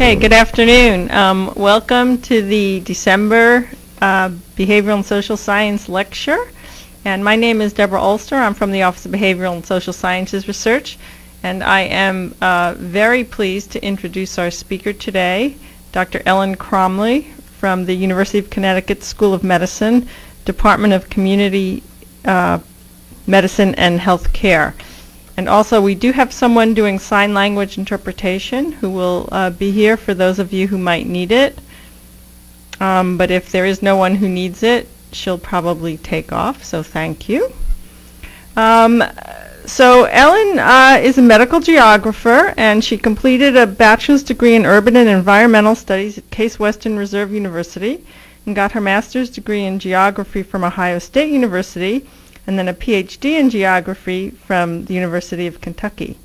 Okay, good afternoon. Um, welcome to the December uh, Behavioral and Social Science lecture. And my name is Deborah Olster. I'm from the Office of Behavioral and Social Sciences Research. And I am uh, very pleased to introduce our speaker today, Dr. Ellen Cromley from the University of Connecticut School of Medicine, Department of Community uh, Medicine and Health Care. And also, we do have someone doing sign language interpretation who will uh, be here for those of you who might need it. Um, but if there is no one who needs it, she'll probably take off, so thank you. Um, so Ellen uh, is a medical geographer, and she completed a bachelor's degree in urban and environmental studies at Case Western Reserve University and got her master's degree in geography from Ohio State University and then a PhD in geography from the University of Kentucky.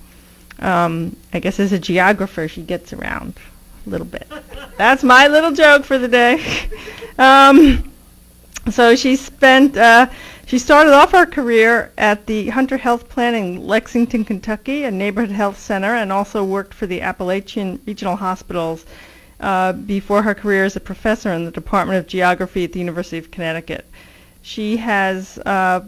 Um, I guess as a geographer, she gets around a little bit. That's my little joke for the day. um, so she spent, uh, she started off her career at the Hunter Health Plan in Lexington, Kentucky, a neighborhood health center, and also worked for the Appalachian Regional Hospitals uh, before her career as a professor in the Department of Geography at the University of Connecticut. She has uh,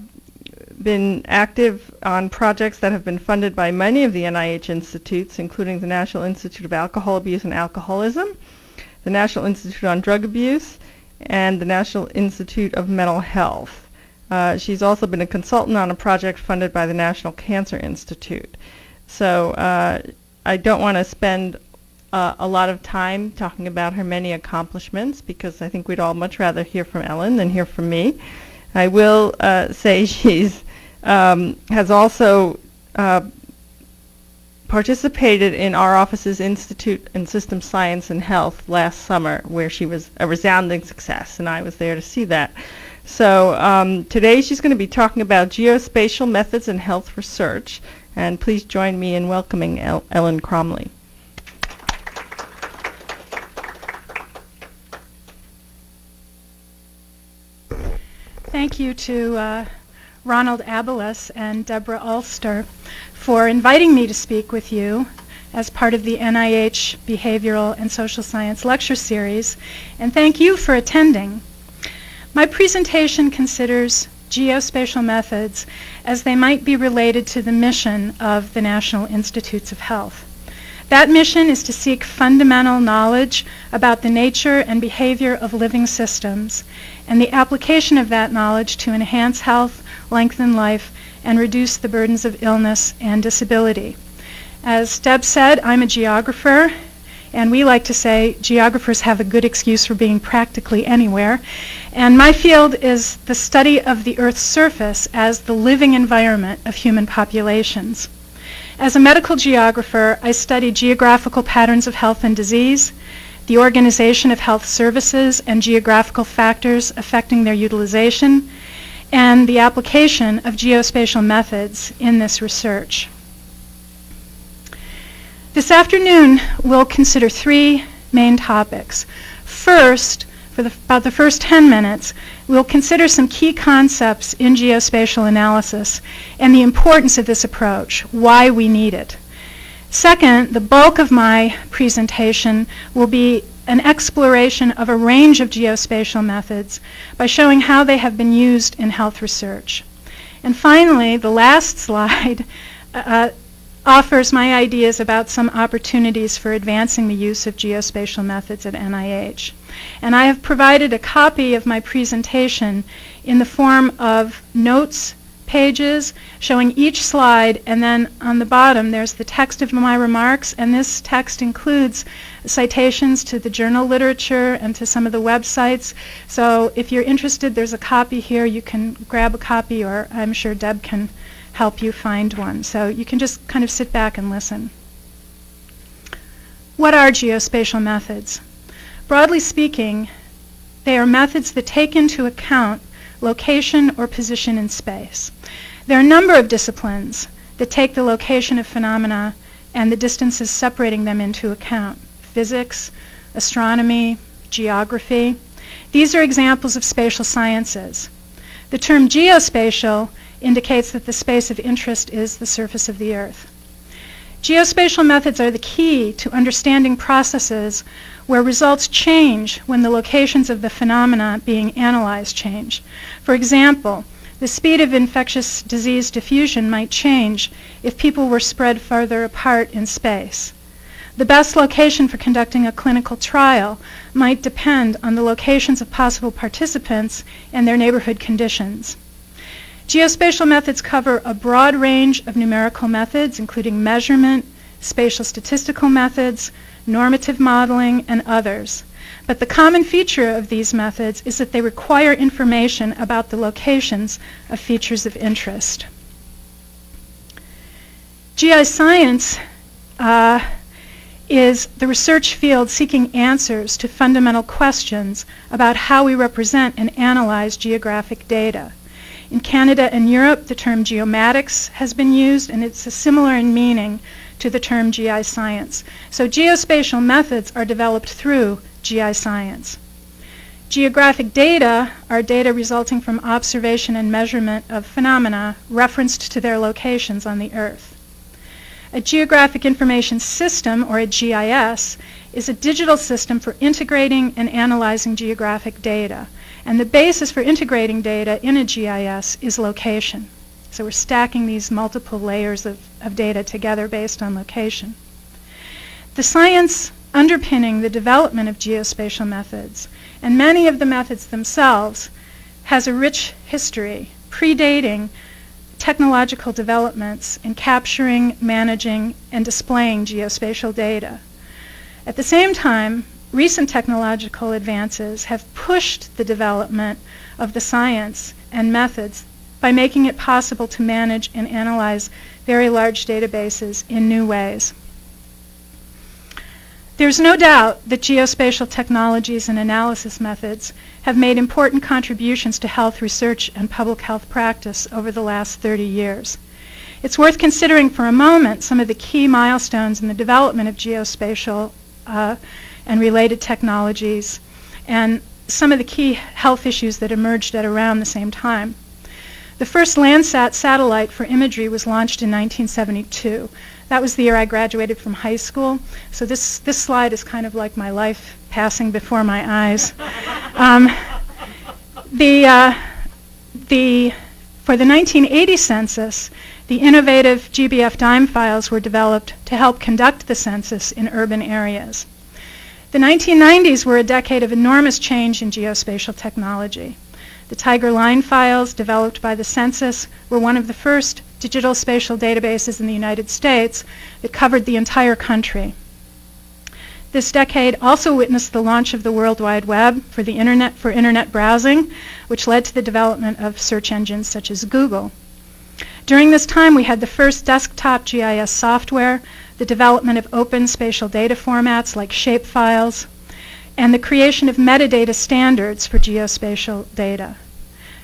been active on projects that have been funded by many of the NIH institutes, including the National Institute of Alcohol Abuse and Alcoholism, the National Institute on Drug Abuse, and the National Institute of Mental Health. Uh, she's also been a consultant on a project funded by the National Cancer Institute. So uh, I don't want to spend uh, a lot of time talking about her many accomplishments because I think we'd all much rather hear from Ellen than hear from me. I will uh, say she's um, has also uh, participated in our office's Institute in System Science and Health last summer, where she was a resounding success, and I was there to see that. So um, today she's going to be talking about geospatial methods in health research, and please join me in welcoming El Ellen Cromley. Thank you to uh, Ronald Abeles and Deborah Olster for inviting me to speak with you as part of the NIH Behavioral and Social Science Lecture Series, and thank you for attending. My presentation considers geospatial methods as they might be related to the mission of the National Institutes of Health. That mission is to seek fundamental knowledge about the nature and behavior of living systems and the application of that knowledge to enhance health, lengthen life, and reduce the burdens of illness and disability. As Deb said, I'm a geographer, and we like to say geographers have a good excuse for being practically anywhere. And my field is the study of the Earth's surface as the living environment of human populations. As a medical geographer, I study geographical patterns of health and disease, the organization of health services and geographical factors affecting their utilization, and the application of geospatial methods in this research. This afternoon, we'll consider three main topics. First, for the, about the first 10 minutes, we'll consider some key concepts in geospatial analysis and the importance of this approach, why we need it. Second, the bulk of my presentation will be an exploration of a range of geospatial methods by showing how they have been used in health research. And finally, the last slide uh, offers my ideas about some opportunities for advancing the use of geospatial methods at NIH. And I have provided a copy of my presentation in the form of notes pages showing each slide and then on the bottom there's the text of my remarks and this text includes citations to the journal literature and to some of the websites. So if you're interested there's a copy here you can grab a copy or I'm sure Deb can help you find one. So you can just kind of sit back and listen. What are geospatial methods? Broadly speaking, they are methods that take into account location or position in space. There are a number of disciplines that take the location of phenomena and the distances separating them into account. Physics, astronomy, geography. These are examples of spatial sciences. The term geospatial indicates that the space of interest is the surface of the Earth. Geospatial methods are the key to understanding processes where results change when the locations of the phenomena being analyzed change. For example, the speed of infectious disease diffusion might change if people were spread farther apart in space. The best location for conducting a clinical trial might depend on the locations of possible participants and their neighborhood conditions. Geospatial methods cover a broad range of numerical methods, including measurement, spatial statistical methods, normative modeling, and others. But the common feature of these methods is that they require information about the locations of features of interest. GI science uh, is the research field seeking answers to fundamental questions about how we represent and analyze geographic data. In Canada and Europe, the term geomatics has been used, and it's similar in meaning to the term GI science. So geospatial methods are developed through GI science. Geographic data are data resulting from observation and measurement of phenomena referenced to their locations on the Earth. A Geographic Information System, or a GIS, is a digital system for integrating and analyzing geographic data. And the basis for integrating data in a GIS is location. So we're stacking these multiple layers of, of data together based on location. The science underpinning the development of geospatial methods, and many of the methods themselves, has a rich history predating technological developments in capturing, managing, and displaying geospatial data. At the same time, recent technological advances have pushed the development of the science and methods by making it possible to manage and analyze very large databases in new ways. There's no doubt that geospatial technologies and analysis methods have made important contributions to health research and public health practice over the last 30 years. It's worth considering for a moment some of the key milestones in the development of geospatial uh, and related technologies, and some of the key health issues that emerged at around the same time. The first Landsat satellite for imagery was launched in 1972. That was the year I graduated from high school. So this, this slide is kind of like my life passing before my eyes. Um, the, uh, the, for the 1980 census, the innovative GBF DIME files were developed to help conduct the census in urban areas. The 1990s were a decade of enormous change in geospatial technology. The Tiger Line files developed by the census were one of the first digital spatial databases in the United States that covered the entire country. This decade also witnessed the launch of the World Wide Web for the internet for internet browsing, which led to the development of search engines such as Google. During this time, we had the first desktop GIS software the development of open spatial data formats like shapefiles, and the creation of metadata standards for geospatial data.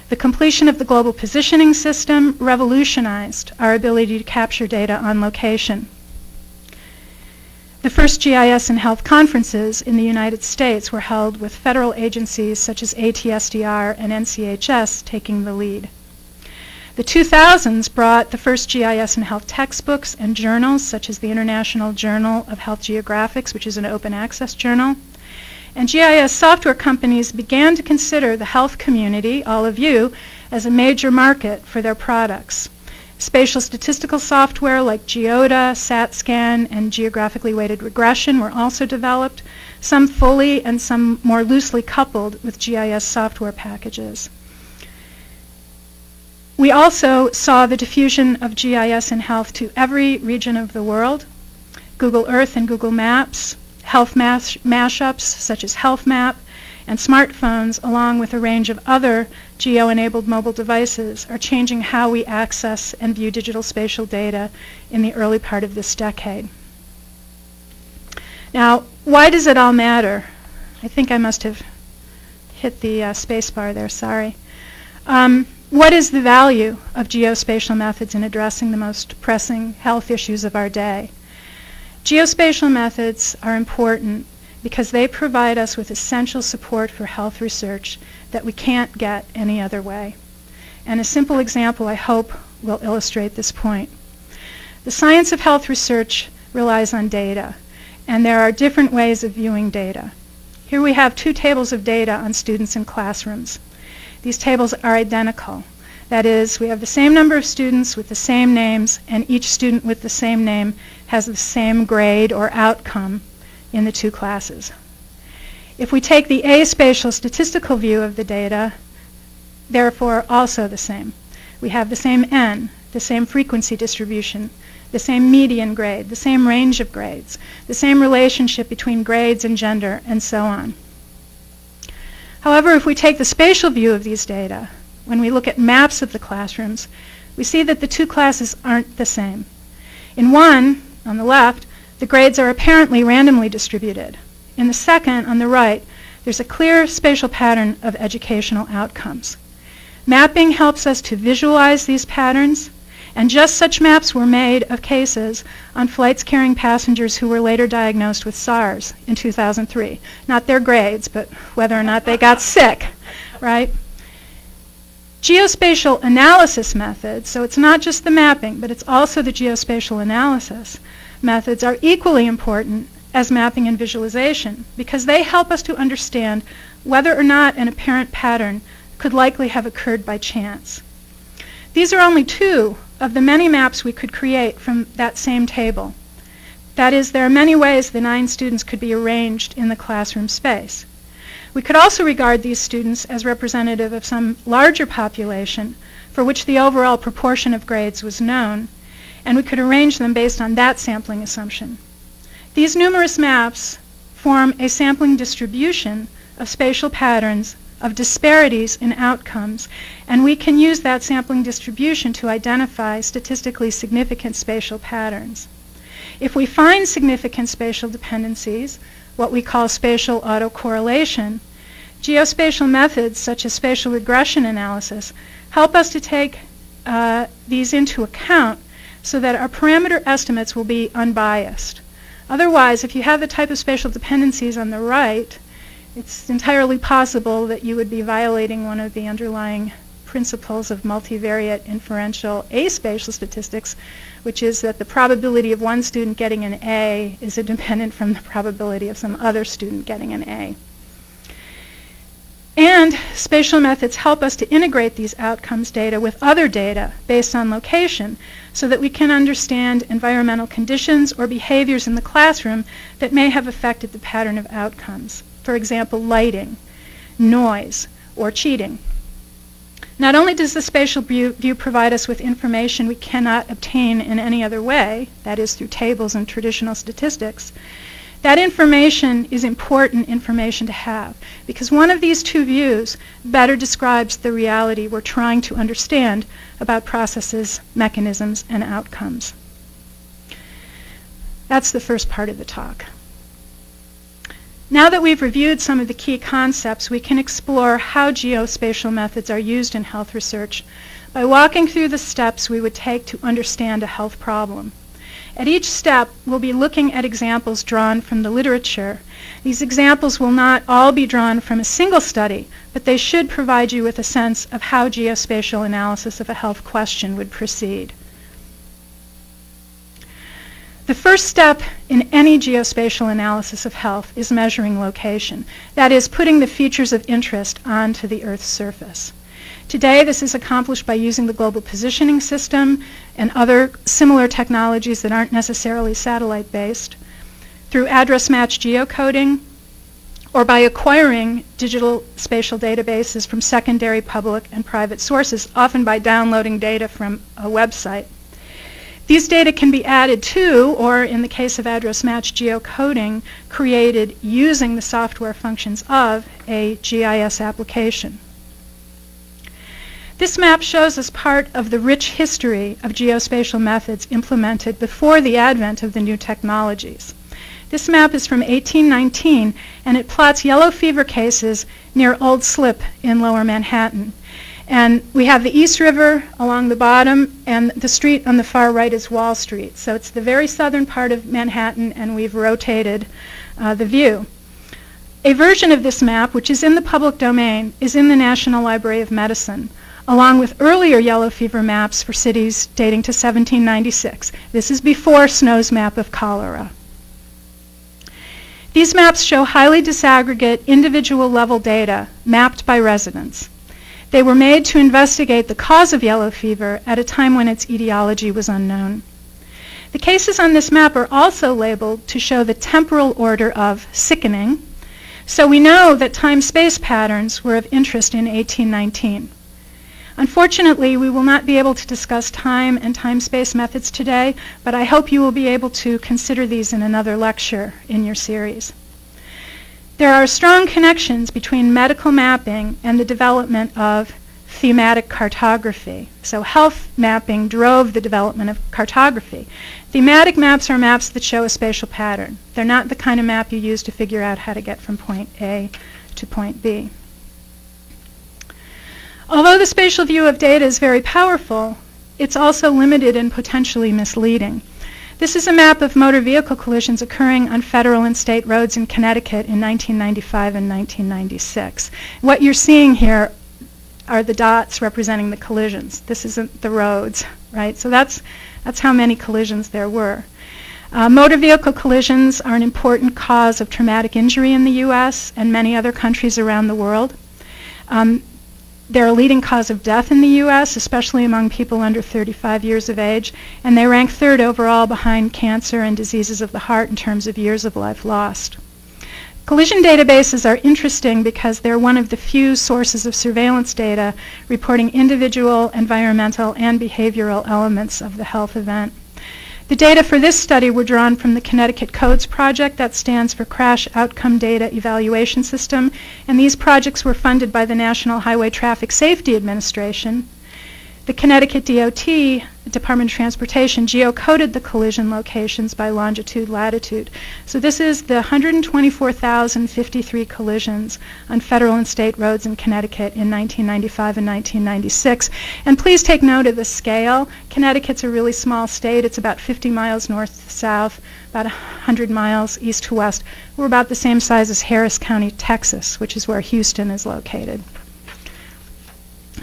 The completion of the global positioning system revolutionized our ability to capture data on location. The first GIS and health conferences in the United States were held with federal agencies such as ATSDR and NCHS taking the lead. The 2000s brought the first GIS and health textbooks and journals, such as the International Journal of Health Geographics, which is an open access journal. And GIS software companies began to consider the health community, all of you, as a major market for their products. Spatial statistical software like GeoDa, SaTScan, and geographically weighted regression were also developed, some fully and some more loosely coupled with GIS software packages. We also saw the diffusion of GIS in health to every region of the world. Google Earth and Google Maps, health mash mashups such as HealthMap, and smartphones, along with a range of other geo-enabled mobile devices, are changing how we access and view digital spatial data in the early part of this decade. Now, why does it all matter? I think I must have hit the uh, space bar there, sorry. Um, what is the value of geospatial methods in addressing the most pressing health issues of our day? Geospatial methods are important because they provide us with essential support for health research that we can't get any other way. And a simple example, I hope, will illustrate this point. The science of health research relies on data, and there are different ways of viewing data. Here we have two tables of data on students in classrooms. These tables are identical. That is, we have the same number of students with the same names, and each student with the same name has the same grade or outcome in the two classes. If we take the aspatial statistical view of the data, therefore also the same. We have the same n, the same frequency distribution, the same median grade, the same range of grades, the same relationship between grades and gender, and so on. However, if we take the spatial view of these data, when we look at maps of the classrooms, we see that the two classes aren't the same. In one, on the left, the grades are apparently randomly distributed. In the second, on the right, there's a clear spatial pattern of educational outcomes. Mapping helps us to visualize these patterns, and just such maps were made of cases on flights carrying passengers who were later diagnosed with SARS in 2003. Not their grades, but whether or not they got sick, right? Geospatial analysis methods, so it's not just the mapping, but it's also the geospatial analysis methods are equally important as mapping and visualization because they help us to understand whether or not an apparent pattern could likely have occurred by chance. These are only two of the many maps we could create from that same table. That is, there are many ways the nine students could be arranged in the classroom space. We could also regard these students as representative of some larger population for which the overall proportion of grades was known, and we could arrange them based on that sampling assumption. These numerous maps form a sampling distribution of spatial patterns of disparities in outcomes, and we can use that sampling distribution to identify statistically significant spatial patterns. If we find significant spatial dependencies, what we call spatial autocorrelation, geospatial methods such as spatial regression analysis help us to take uh, these into account so that our parameter estimates will be unbiased. Otherwise, if you have the type of spatial dependencies on the right, it's entirely possible that you would be violating one of the underlying principles of multivariate inferential aspatial statistics, which is that the probability of one student getting an A is independent from the probability of some other student getting an A. And spatial methods help us to integrate these outcomes data with other data based on location so that we can understand environmental conditions or behaviors in the classroom that may have affected the pattern of outcomes. For example, lighting, noise, or cheating. Not only does the spatial view, provide us with information we cannot obtain in any other way, that is through tables and traditional statistics, that information is important information to have because one of these two views better describes the reality we're trying to understand about processes, mechanisms, and outcomes. That's the first part of the talk. Now that we've reviewed some of the key concepts, we can explore how geospatial methods are used in health research by walking through the steps we would take to understand a health problem. At each step, we'll be looking at examples drawn from the literature. These examples will not all be drawn from a single study, but they should provide you with a sense of how geospatial analysis of a health question would proceed. The first step in any geospatial analysis of health is measuring location. That is, putting the features of interest onto the Earth's surface. Today, this is accomplished by using the Global Positioning System and other similar technologies that aren't necessarily satellite-based, through address match geocoding, or by acquiring digital spatial databases from secondary public and private sources, often by downloading data from a website. These data can be added to, or in the case of address match geocoding, created using the software functions of a GIS application. This map shows us part of the rich history of geospatial methods implemented before the advent of the new technologies. This map is from 1819 and it plots yellow fever cases near Old Slip in lower Manhattan. And we have the East River along the bottom, and the street on the far right is Wall Street. So it's the very southern part of Manhattan, and we've rotated uh, the view. A version of this map, which is in the public domain, is in the National Library of Medicine. along with earlier yellow fever maps for cities dating to 1796. This is before Snow's map of cholera. These maps show highly disaggregate individual level data mapped by residents. They were made to investigate the cause of yellow fever at a time when its etiology was unknown. The cases on this map are also labeled to show the temporal order of sickening, so we know that time-space patterns were of interest in 1819. Unfortunately, we will not be able to discuss time and time-space methods today, but I hope you will be able to consider these in another lecture in your series. There are strong connections between medical mapping and the development of thematic cartography. So health mapping drove the development of cartography. Thematic maps are maps that show a spatial pattern. They're not the kind of map you use to figure out how to get from point A to point B. Although the spatial view of data is very powerful, it's also limited and potentially misleading. This is a map of motor vehicle collisions occurring on federal and state roads in Connecticut in 1995 and 1996. What you're seeing here are the dots representing the collisions. This isn't the roads, right? So that's, that's how many collisions there were. Uh, motor vehicle collisions are an important cause of traumatic injury in the U.S. and many other countries around the world. Um, they're a leading cause of death in the U.S., especially among people under 35 years of age, and they rank third overall behind cancer and diseases of the heart in terms of years of life lost. Collision databases are interesting because they're one of the few sources of surveillance data reporting individual, environmental, and behavioral elements of the health event. The data for this study were drawn from the Connecticut Codes Project, that stands for Crash Outcome Data Evaluation System, and these projects were funded by the National Highway Traffic Safety Administration. The Connecticut DOT Department of Transportation geocoded the collision locations by longitude, latitude. So this is the 124,053 collisions on federal and state roads in Connecticut in 1995 and 1996. And please take note of the scale. Connecticut's a really small state. It's about 50 miles north to south, about 100 miles east to west. We're about the same size as Harris County, Texas, which is where Houston is located.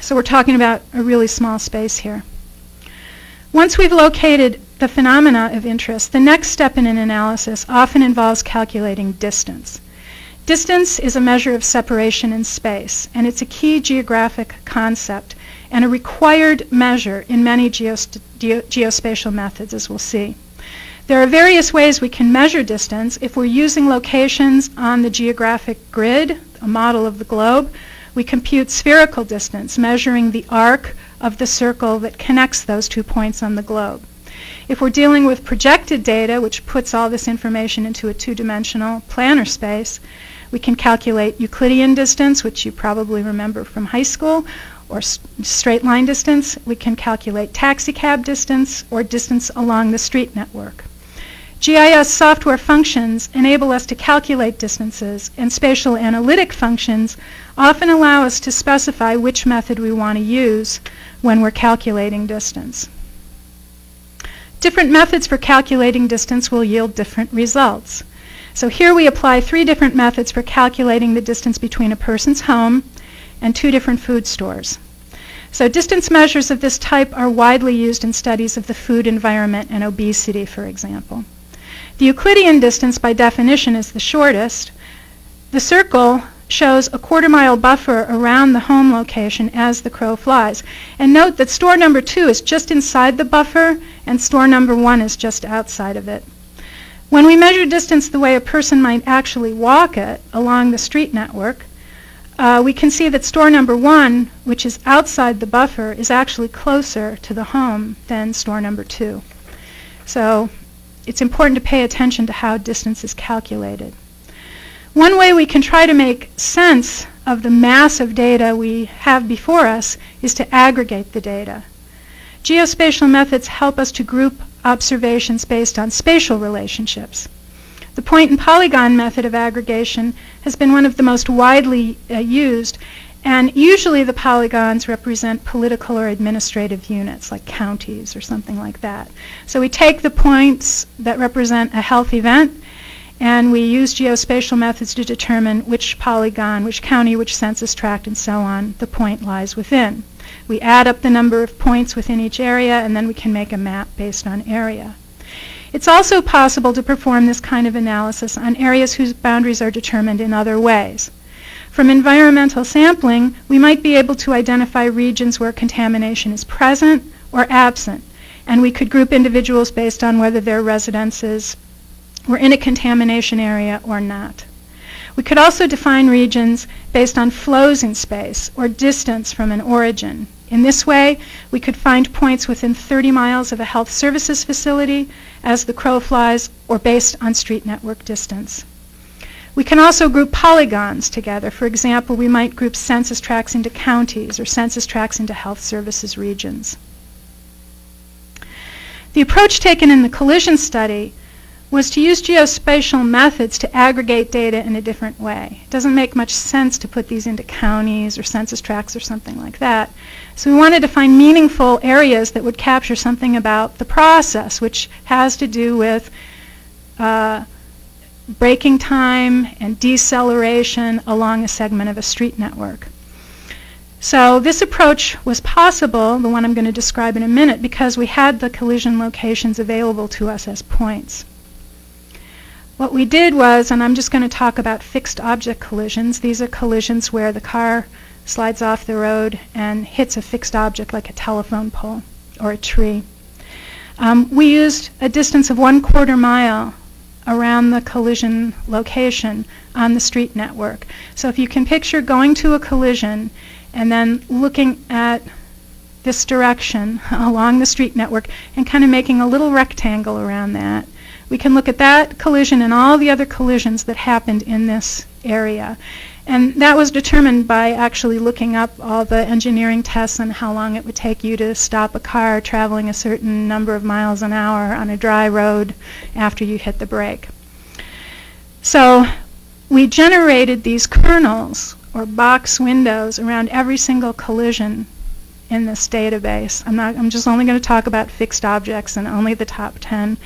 So we're talking about a really small space here. Once we've located the phenomena of interest, the next step in an analysis often involves calculating distance. Distance is a measure of separation in space, and it's a key geographic concept and a required measure in many geospatial methods, as we'll see. There are various ways we can measure distance if we're using locations on the geographic grid, a model of the globe, we compute spherical distance, measuring the arc of the circle that connects those two points on the globe. If we're dealing with projected data, which puts all this information into a two-dimensional planar space, we can calculate Euclidean distance, which you probably remember from high school, or straight line distance. We can calculate taxicab distance or distance along the street network. GIS software functions enable us to calculate distances, and spatial analytic functions often allow us to specify which method we want to use when we're calculating distance. Different methods for calculating distance will yield different results. So here we apply three different methods for calculating the distance between a person's home and two different food stores. So distance measures of this type are widely used in studies of the food environment and obesity, for example. The Euclidean distance by definition is the shortest. The circle shows a quarter mile buffer around the home location as the crow flies. And note that store number two is just inside the buffer and store number one is just outside of it. When we measure distance the way a person might actually walk it along the street network, uh, we can see that store number one, which is outside the buffer, is actually closer to the home than store number two. So it's important to pay attention to how distance is calculated. One way we can try to make sense of the mass of data we have before us is to aggregate the data. Geospatial methods help us to group observations based on spatial relationships. The point and polygon method of aggregation has been one of the most widely uh, used and usually the polygons represent political or administrative units, like counties or something like that. So we take the points that represent a health event, and we use geospatial methods to determine which polygon, which county, which census tract, and so on the point lies within. We add up the number of points within each area, and then we can make a map based on area. It's also possible to perform this kind of analysis on areas whose boundaries are determined in other ways. From environmental sampling, we might be able to identify regions where contamination is present or absent, and we could group individuals based on whether their residences were in a contamination area or not. We could also define regions based on flows in space or distance from an origin. In this way, we could find points within 30 miles of a health services facility as the crow flies or based on street network distance. We can also group polygons together. For example, we might group census tracts into counties or census tracts into health services regions. The approach taken in the collision study was to use geospatial methods to aggregate data in a different way. It doesn't make much sense to put these into counties or census tracts or something like that. So we wanted to find meaningful areas that would capture something about the process, which has to do with uh, braking time and deceleration along a segment of a street network. So this approach was possible, the one I'm going to describe in a minute, because we had the collision locations available to us as points. What we did was, and I'm just going to talk about fixed object collisions. These are collisions where the car slides off the road and hits a fixed object like a telephone pole or a tree. Um, we used a distance of one quarter mile around the collision location on the street network. So if you can picture going to a collision and then looking at this direction along the street network and kind of making a little rectangle around that, we can look at that collision and all the other collisions that happened in this area. And that was determined by actually looking up all the engineering tests on how long it would take you to stop a car traveling a certain number of miles an hour on a dry road after you hit the brake. So we generated these kernels or box windows around every single collision in this database. I'm, not, I'm just only going to talk about fixed objects and only the top 10.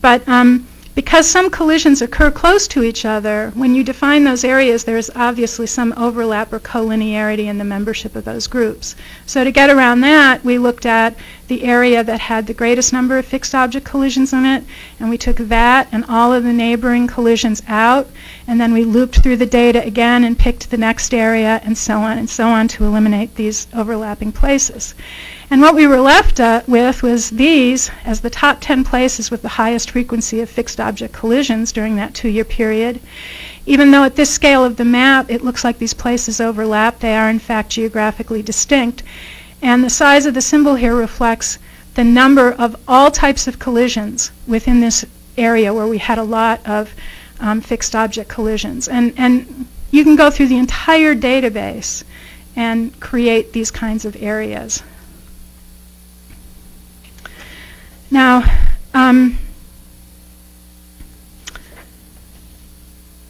But um, because some collisions occur close to each other, when you define those areas, there's obviously some overlap or collinearity in the membership of those groups. So to get around that, we looked at the area that had the greatest number of fixed object collisions in it, and we took that and all of the neighboring collisions out, and then we looped through the data again and picked the next area, and so on and so on to eliminate these overlapping places. And what we were left uh, with was these as the top 10 places with the highest frequency of fixed object collisions during that two-year period. Even though at this scale of the map it looks like these places overlap, they are in fact geographically distinct. And the size of the symbol here reflects the number of all types of collisions within this area where we had a lot of um, fixed object collisions. And, and you can go through the entire database and create these kinds of areas. Now, um,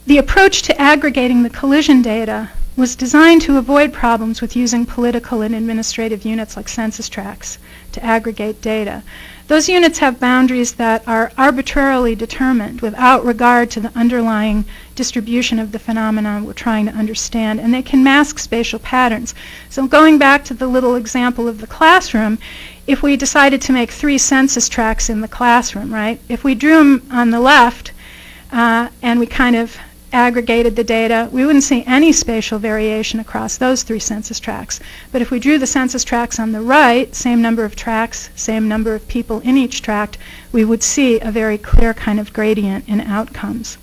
the approach to aggregating the collision data was designed to avoid problems with using political and administrative units like census tracts to aggregate data. Those units have boundaries that are arbitrarily determined without regard to the underlying distribution of the phenomenon we're trying to understand, and they can mask spatial patterns. So going back to the little example of the classroom, if we decided to make three census tracts in the classroom, right, if we drew them on the left uh, and we kind of aggregated the data, we wouldn't see any spatial variation across those three census tracts. But if we drew the census tracts on the right, same number of tracts, same number of people in each tract, we would see a very clear kind of gradient in outcomes.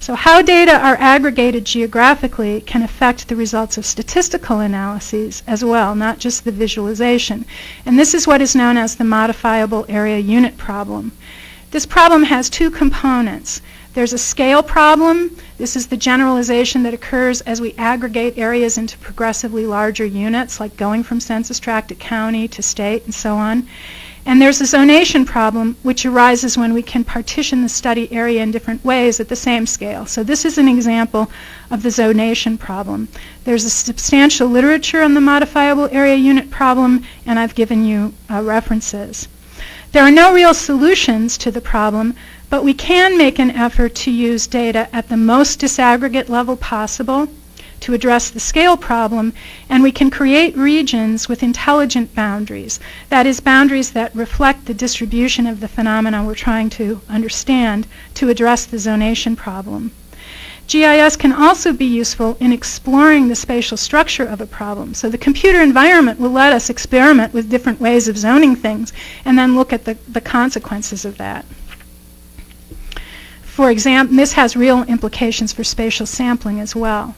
So how data are aggregated geographically can affect the results of statistical analyses as well, not just the visualization. And this is what is known as the modifiable areal unit problem. This problem has two components. There's a scale problem. This is the generalization that occurs as we aggregate areas into progressively larger units, like going from census tract to county to state and so on. And there's a zonation problem, which arises when we can partition the study area in different ways at the same scale. So this is an example of the zonation problem. There's a substantial literature on the modifiable areal unit problem, and I've given you uh, references. There are no real solutions to the problem, but we can make an effort to use data at the most disaggregate level possible to address the scale problem, and we can create regions with intelligent boundaries. That is, boundaries that reflect the distribution of the phenomena we're trying to understand to address the zonation problem. GIS can also be useful in exploring the spatial structure of a problem. So the computer environment will let us experiment with different ways of zoning things and then look at the, the consequences of that. For example, this has real implications for spatial sampling as well.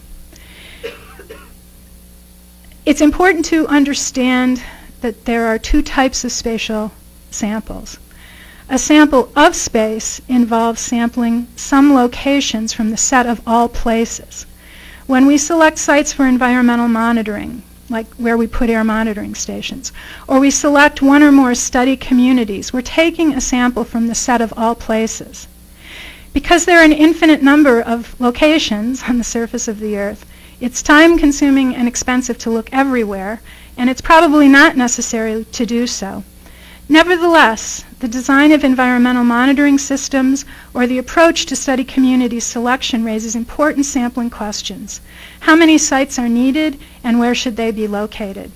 It's important to understand that there are two types of spatial samples. A sample of space involves sampling some locations from the set of all places. When we select sites for environmental monitoring, like where we put air monitoring stations, or we select one or more study communities, we're taking a sample from the set of all places. Because there are an infinite number of locations on the surface of the Earth, it's time consuming and expensive to look everywhere, and it's probably not necessary to do so. Nevertheless, the design of environmental monitoring systems or the approach to study community selection raises important sampling questions. How many sites are needed and where should they be located?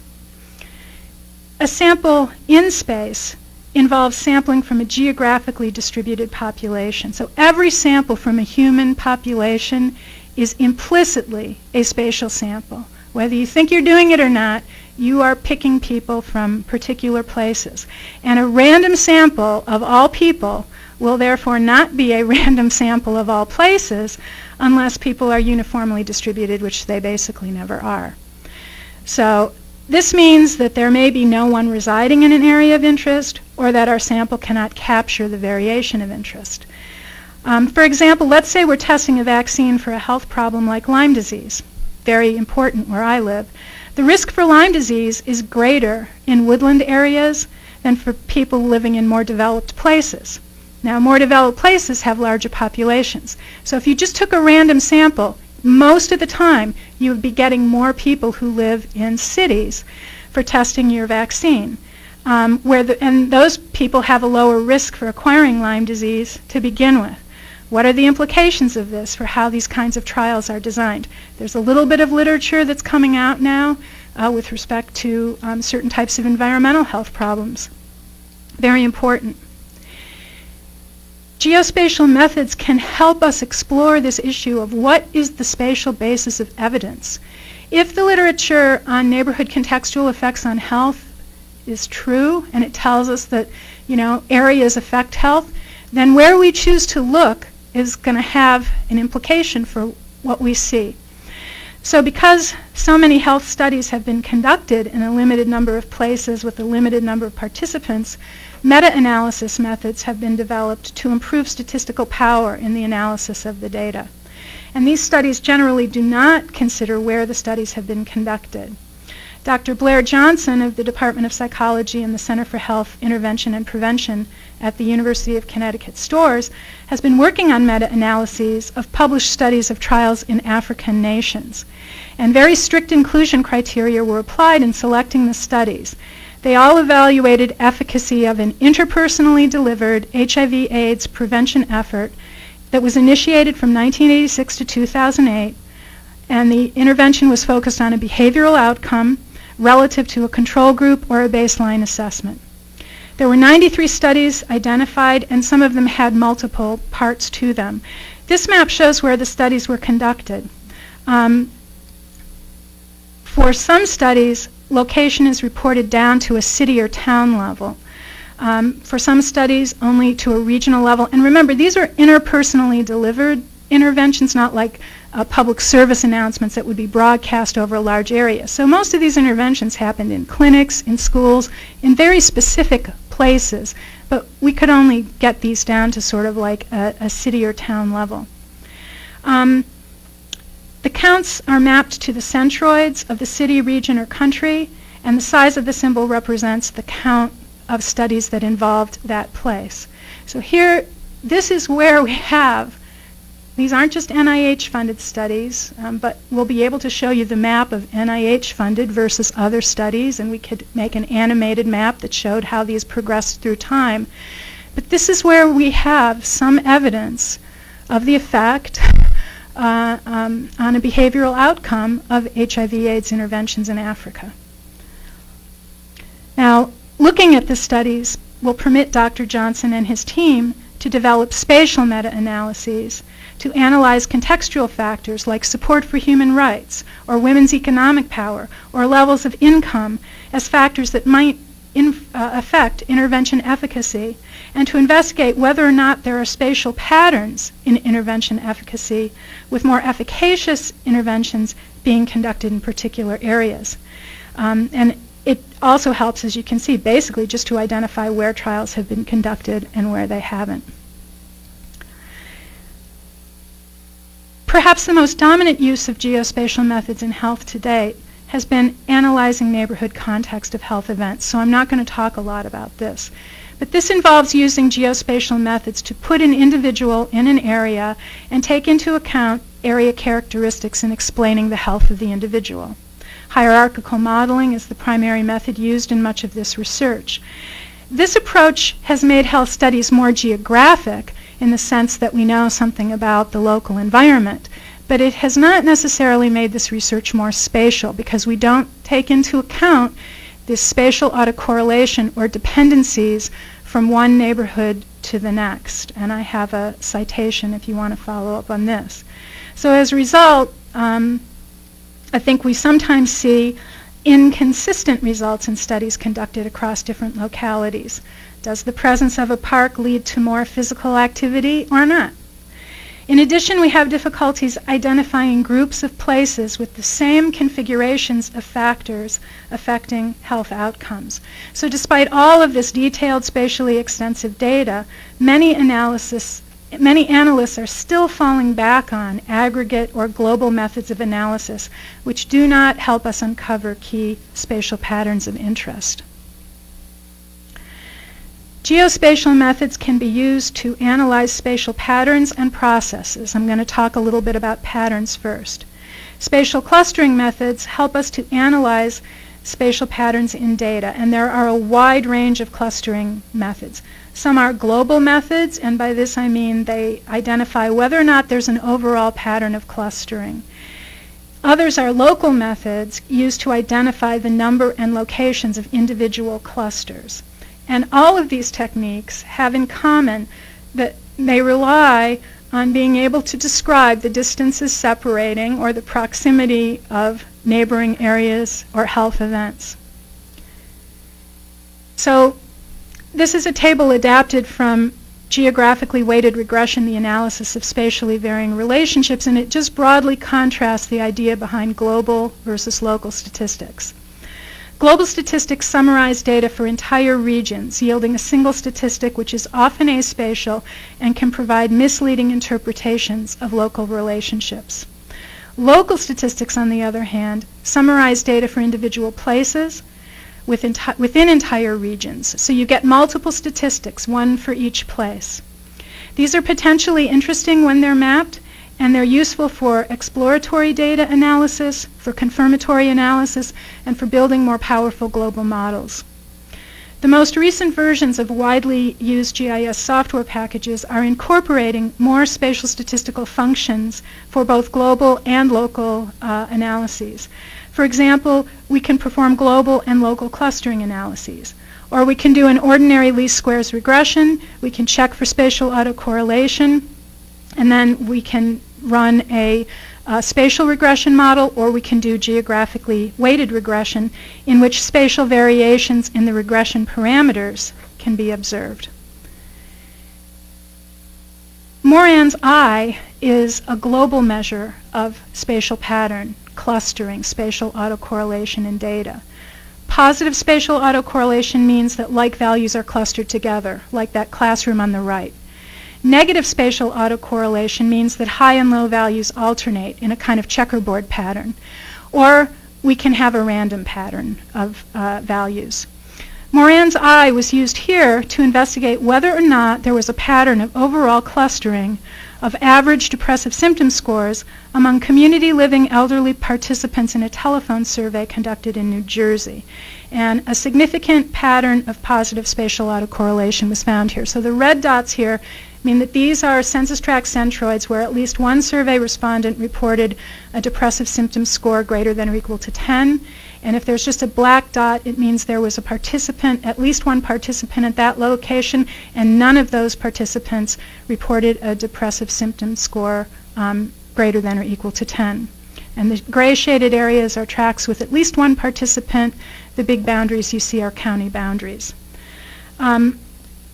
A sample in space involves sampling from a geographically distributed population. So every sample from a human population is implicitly a spatial sample. Whether you think you're doing it or not, you are picking people from particular places. And a random sample of all people will therefore not be a random sample of all places unless people are uniformly distributed, which they basically never are. So this means that there may be no one residing in an area of interest or that our sample cannot capture the variation of interest. Um, for example, let's say we're testing a vaccine for a health problem like Lyme disease, very important where I live. The risk for Lyme disease is greater in woodland areas than for people living in more developed places. Now, more developed places have larger populations. So if you just took a random sample, most of the time you would be getting more people who live in cities for testing your vaccine. Um, where the, and those people have a lower risk for acquiring Lyme disease to begin with. What are the implications of this for how these kinds of trials are designed? There's a little bit of literature that's coming out now uh, with respect to um, certain types of environmental health problems. Very important. Geospatial methods can help us explore this issue of what is the spatial basis of evidence. If the literature on neighborhood contextual effects on health is true and it tells us that you know areas affect health, then where we choose to look is going to have an implication for what we see. So because so many health studies have been conducted in a limited number of places with a limited number of participants, meta-analysis methods have been developed to improve statistical power in the analysis of the data. And these studies generally do not consider where the studies have been conducted. Dr. Blair Johnson of the Department of Psychology and the Center for Health Intervention and Prevention at the University of Connecticut Storrs has been working on meta-analyses of published studies of trials in African nations. And very strict inclusion criteria were applied in selecting the studies. They all evaluated efficacy of an interpersonally delivered HIV AIDS prevention effort that was initiated from 1986 to 2008 and the intervention was focused on a behavioral outcome relative to a control group or a baseline assessment. There were 93 studies identified, and some of them had multiple parts to them. This map shows where the studies were conducted. Um, for some studies, location is reported down to a city or town level. Um, for some studies, only to a regional level. And remember, these are interpersonally delivered interventions, not like uh, public service announcements that would be broadcast over a large area. So most of these interventions happened in clinics, in schools, in very specific places, but we could only get these down to sort of like a, a city or town level. Um, the counts are mapped to the centroids of the city, region, or country, and the size of the symbol represents the count of studies that involved that place. So here, this is where we have these aren't just NIH-funded studies, um, but we'll be able to show you the map of NIH-funded versus other studies, and we could make an animated map that showed how these progressed through time. But this is where we have some evidence of the effect uh, um, on a behavioral outcome of HIV/AIDS interventions in Africa. Now, looking at the studies will permit Dr. Johnson and his team to develop spatial meta-analyses to analyze contextual factors like support for human rights or women's economic power or levels of income as factors that might in, uh, affect intervention efficacy and to investigate whether or not there are spatial patterns in intervention efficacy with more efficacious interventions being conducted in particular areas. Um, and it also helps, as you can see, basically just to identify where trials have been conducted and where they haven't. Perhaps the most dominant use of geospatial methods in health to date has been analyzing neighborhood context of health events, so I'm not going to talk a lot about this. But this involves using geospatial methods to put an individual in an area and take into account area characteristics in explaining the health of the individual. Hierarchical modeling is the primary method used in much of this research. This approach has made health studies more geographic in the sense that we know something about the local environment, but it has not necessarily made this research more spatial because we don't take into account this spatial autocorrelation or dependencies from one neighborhood to the next. And I have a citation if you want to follow up on this. So as a result, um, I think we sometimes see inconsistent results in studies conducted across different localities. Does the presence of a park lead to more physical activity or not? In addition, we have difficulties identifying groups of places with the same configurations of factors affecting health outcomes. So despite all of this detailed spatially extensive data, many analysis many analysts are still falling back on aggregate or global methods of analysis, which do not help us uncover key spatial patterns of interest. Geospatial methods can be used to analyze spatial patterns and processes. I'm going to talk a little bit about patterns first. Spatial clustering methods help us to analyze spatial patterns in data, and there are a wide range of clustering methods. Some are global methods, and by this I mean they identify whether or not there's an overall pattern of clustering. Others are local methods used to identify the number and locations of individual clusters. And all of these techniques have in common that they rely on being able to describe the distances separating or the proximity of neighboring areas or health events. So this is a table adapted from geographically weighted regression, the analysis of spatially varying relationships, and it just broadly contrasts the idea behind global versus local statistics. Global statistics summarize data for entire regions, yielding a single statistic which is often aspatial and can provide misleading interpretations of local relationships. Local statistics, on the other hand, summarize data for individual places, within, within entire regions. So you get multiple statistics, one for each place. These are potentially interesting when they're mapped, and they're useful for exploratory data analysis, for confirmatory analysis, and for building more powerful global models. The most recent versions of widely used GIS software packages are incorporating more spatial statistical functions for both global and local uh, analyses. For example, we can perform global and local clustering analyses. Or we can do an ordinary least squares regression. We can check for spatial autocorrelation. And then we can run a, a spatial regression model or we can do geographically weighted regression in which spatial variations in the regression parameters can be observed. Moran's I is a global measure of spatial pattern clustering, spatial autocorrelation in data. Positive spatial autocorrelation means that like values are clustered together, like that classroom on the right. Negative spatial autocorrelation means that high and low values alternate in a kind of checkerboard pattern. Or we can have a random pattern of uh, values. Moran's I was used here to investigate whether or not there was a pattern of overall clustering of average depressive symptom scores among community living elderly participants in a telephone survey conducted in New Jersey. And a significant pattern of positive spatial autocorrelation was found here. So the red dots here mean that these are census tract centroids where at least one survey respondent reported a depressive symptom score greater than or equal to 10. And if there's just a black dot, it means there was a participant, at least one participant at that location, and none of those participants reported a depressive symptom score um, greater than or equal to 10. And the gray shaded areas are tracts with at least one participant. The big boundaries you see are county boundaries. Um,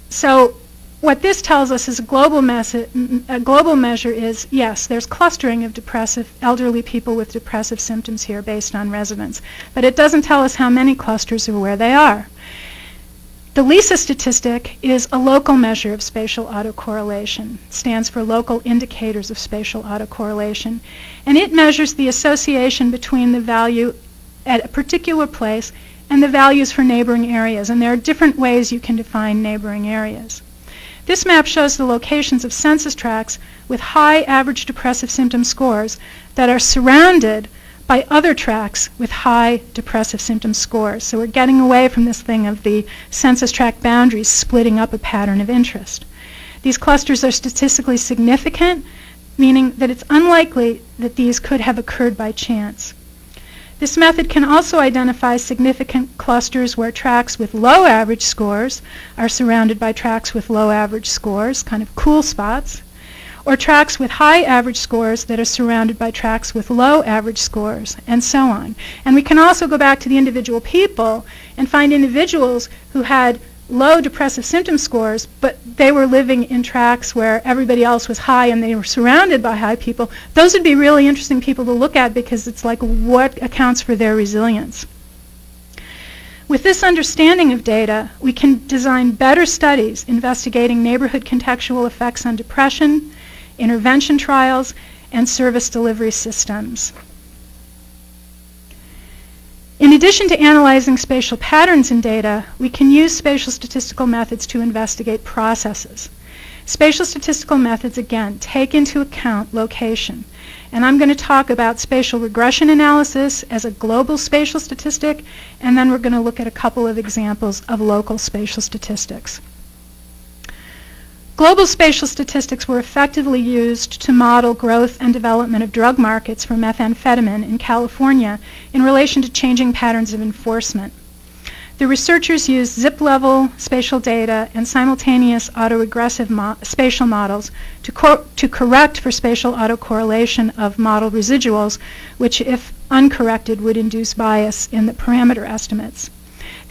so what this tells us is a global, a global measure is, yes, there's clustering of depressive, elderly people with depressive symptoms here based on residence. But it doesn't tell us how many clusters or where they are. The LISA statistic is a local measure of spatial autocorrelation. Stands for local indicators of spatial autocorrelation. And it measures the association between the value at a particular place and the values for neighboring areas. And there are different ways you can define neighboring areas. This map shows the locations of census tracts with high average depressive symptom scores that are surrounded by other tracts with high depressive symptom scores. So we're getting away from this thing of the census tract boundaries splitting up a pattern of interest. These clusters are statistically significant, meaning that it's unlikely that these could have occurred by chance. This method can also identify significant clusters where tracts with low average scores are surrounded by tracts with low average scores, kind of cool spots or tracts with high average scores that are surrounded by tracts with low average scores, and so on. And we can also go back to the individual people and find individuals who had low depressive symptom scores, but they were living in tracts where everybody else was high and they were surrounded by high people. Those would be really interesting people to look at because it's like what accounts for their resilience. With this understanding of data, we can design better studies investigating neighborhood contextual effects on depression, intervention trials, and service delivery systems. In addition to analyzing spatial patterns in data, we can use spatial statistical methods to investigate processes. Spatial statistical methods, again, take into account location. And I'm going to talk about spatial regression analysis as a global spatial statistic, and then we're going to look at a couple of examples of local spatial statistics. Global spatial statistics were effectively used to model growth and development of drug markets for methamphetamine in California in relation to changing patterns of enforcement. The researchers used zip-level spatial data and simultaneous autoregressive mo spatial models to, co to correct for spatial autocorrelation of model residuals, which, if uncorrected, would induce bias in the parameter estimates.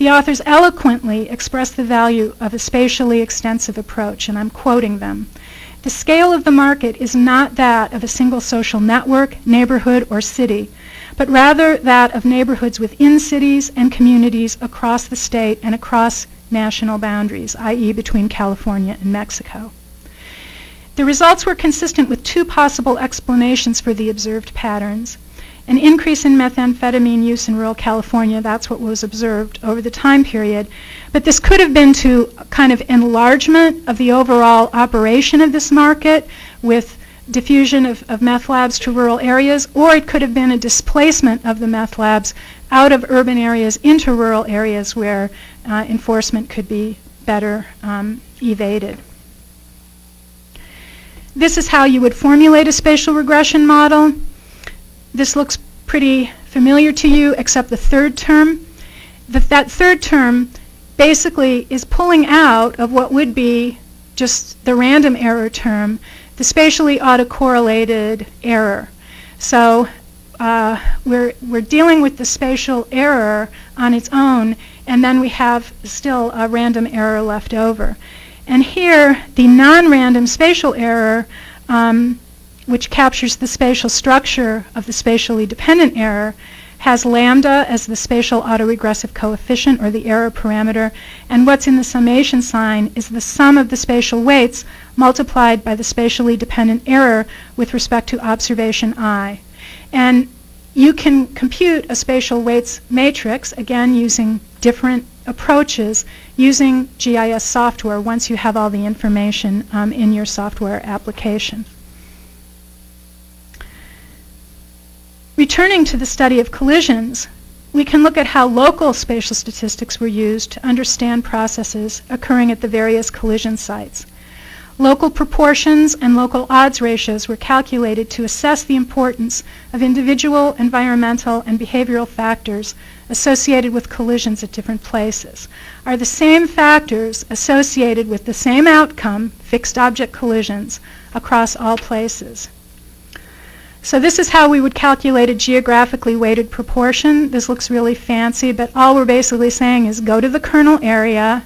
The authors eloquently express the value of a spatially extensive approach, and I'm quoting them. The scale of the market is not that of a single social network, neighborhood, or city, but rather that of neighborhoods within cities and communities across the state and across national boundaries, i.e. between California and Mexico. The results were consistent with two possible explanations for the observed patterns an increase in methamphetamine use in rural California. That's what was observed over the time period. But this could have been to kind of enlargement of the overall operation of this market with diffusion of, of meth labs to rural areas, or it could have been a displacement of the meth labs out of urban areas into rural areas where uh, enforcement could be better um, evaded. This is how you would formulate a spatial regression model. This looks pretty familiar to you, except the third term. The, that third term basically is pulling out of what would be just the random error term, the spatially autocorrelated error. So uh, we're, we're dealing with the spatial error on its own, and then we have still a random error left over. And here, the non-random spatial error um, which captures the spatial structure of the spatially dependent error, has lambda as the spatial autoregressive coefficient or the error parameter, and what's in the summation sign is the sum of the spatial weights multiplied by the spatially dependent error with respect to observation i. And you can compute a spatial weights matrix, again using different approaches, using GIS software once you have all the information um, in your software application. Returning to the study of collisions, we can look at how local spatial statistics were used to understand processes occurring at the various collision sites. Local proportions and local odds ratios were calculated to assess the importance of individual environmental and behavioral factors associated with collisions at different places. Are the same factors associated with the same outcome, fixed object collisions, across all places? So this is how we would calculate a geographically weighted proportion. This looks really fancy, but all we're basically saying is go to the kernel area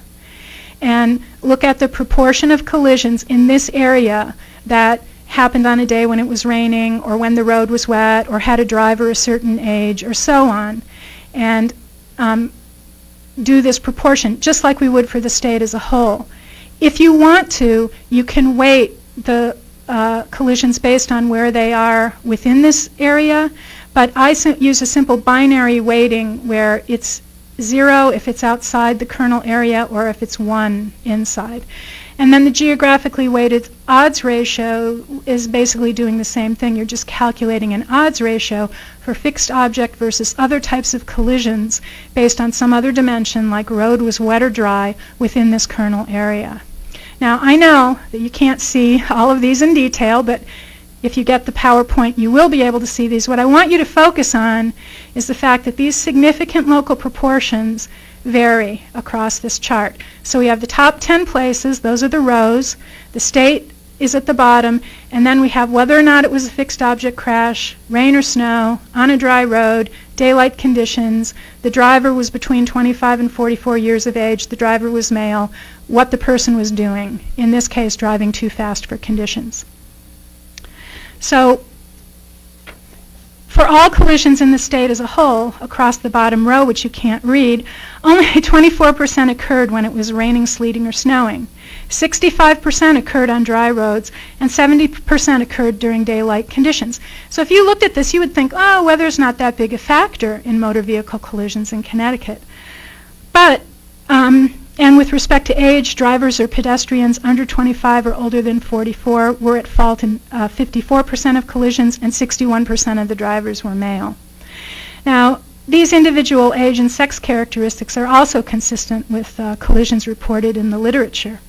and look at the proportion of collisions in this area that happened on a day when it was raining or when the road was wet or had a driver a certain age or so on. And um, do this proportion just like we would for the state as a whole. If you want to, you can weight the uh, collisions based on where they are within this area, but I use a simple binary weighting where it's zero if it's outside the kernel area or if it's one inside. And then the geographically weighted odds ratio is basically doing the same thing. You're just calculating an odds ratio for fixed object versus other types of collisions based on some other dimension like road was wet or dry within this kernel area. Now I know that you can't see all of these in detail, but if you get the PowerPoint, you will be able to see these. What I want you to focus on is the fact that these significant local proportions vary across this chart. So we have the top 10 places, those are the rows, the state is at the bottom, and then we have whether or not it was a fixed object crash, rain or snow, on a dry road, daylight conditions, the driver was between 25 and 44 years of age, the driver was male, what the person was doing, in this case driving too fast for conditions. So for all collisions in the state as a whole, across the bottom row, which you can't read, only 24% occurred when it was raining, sleeting, or snowing. 65% occurred on dry roads, and 70% occurred during daylight conditions. So if you looked at this, you would think, oh, weather's not that big a factor in motor vehicle collisions in Connecticut. But um, and with respect to age, drivers or pedestrians under 25 or older than 44 were at fault in 54% uh, of collisions and 61% of the drivers were male. Now, these individual age and sex characteristics are also consistent with uh, collisions reported in the literature.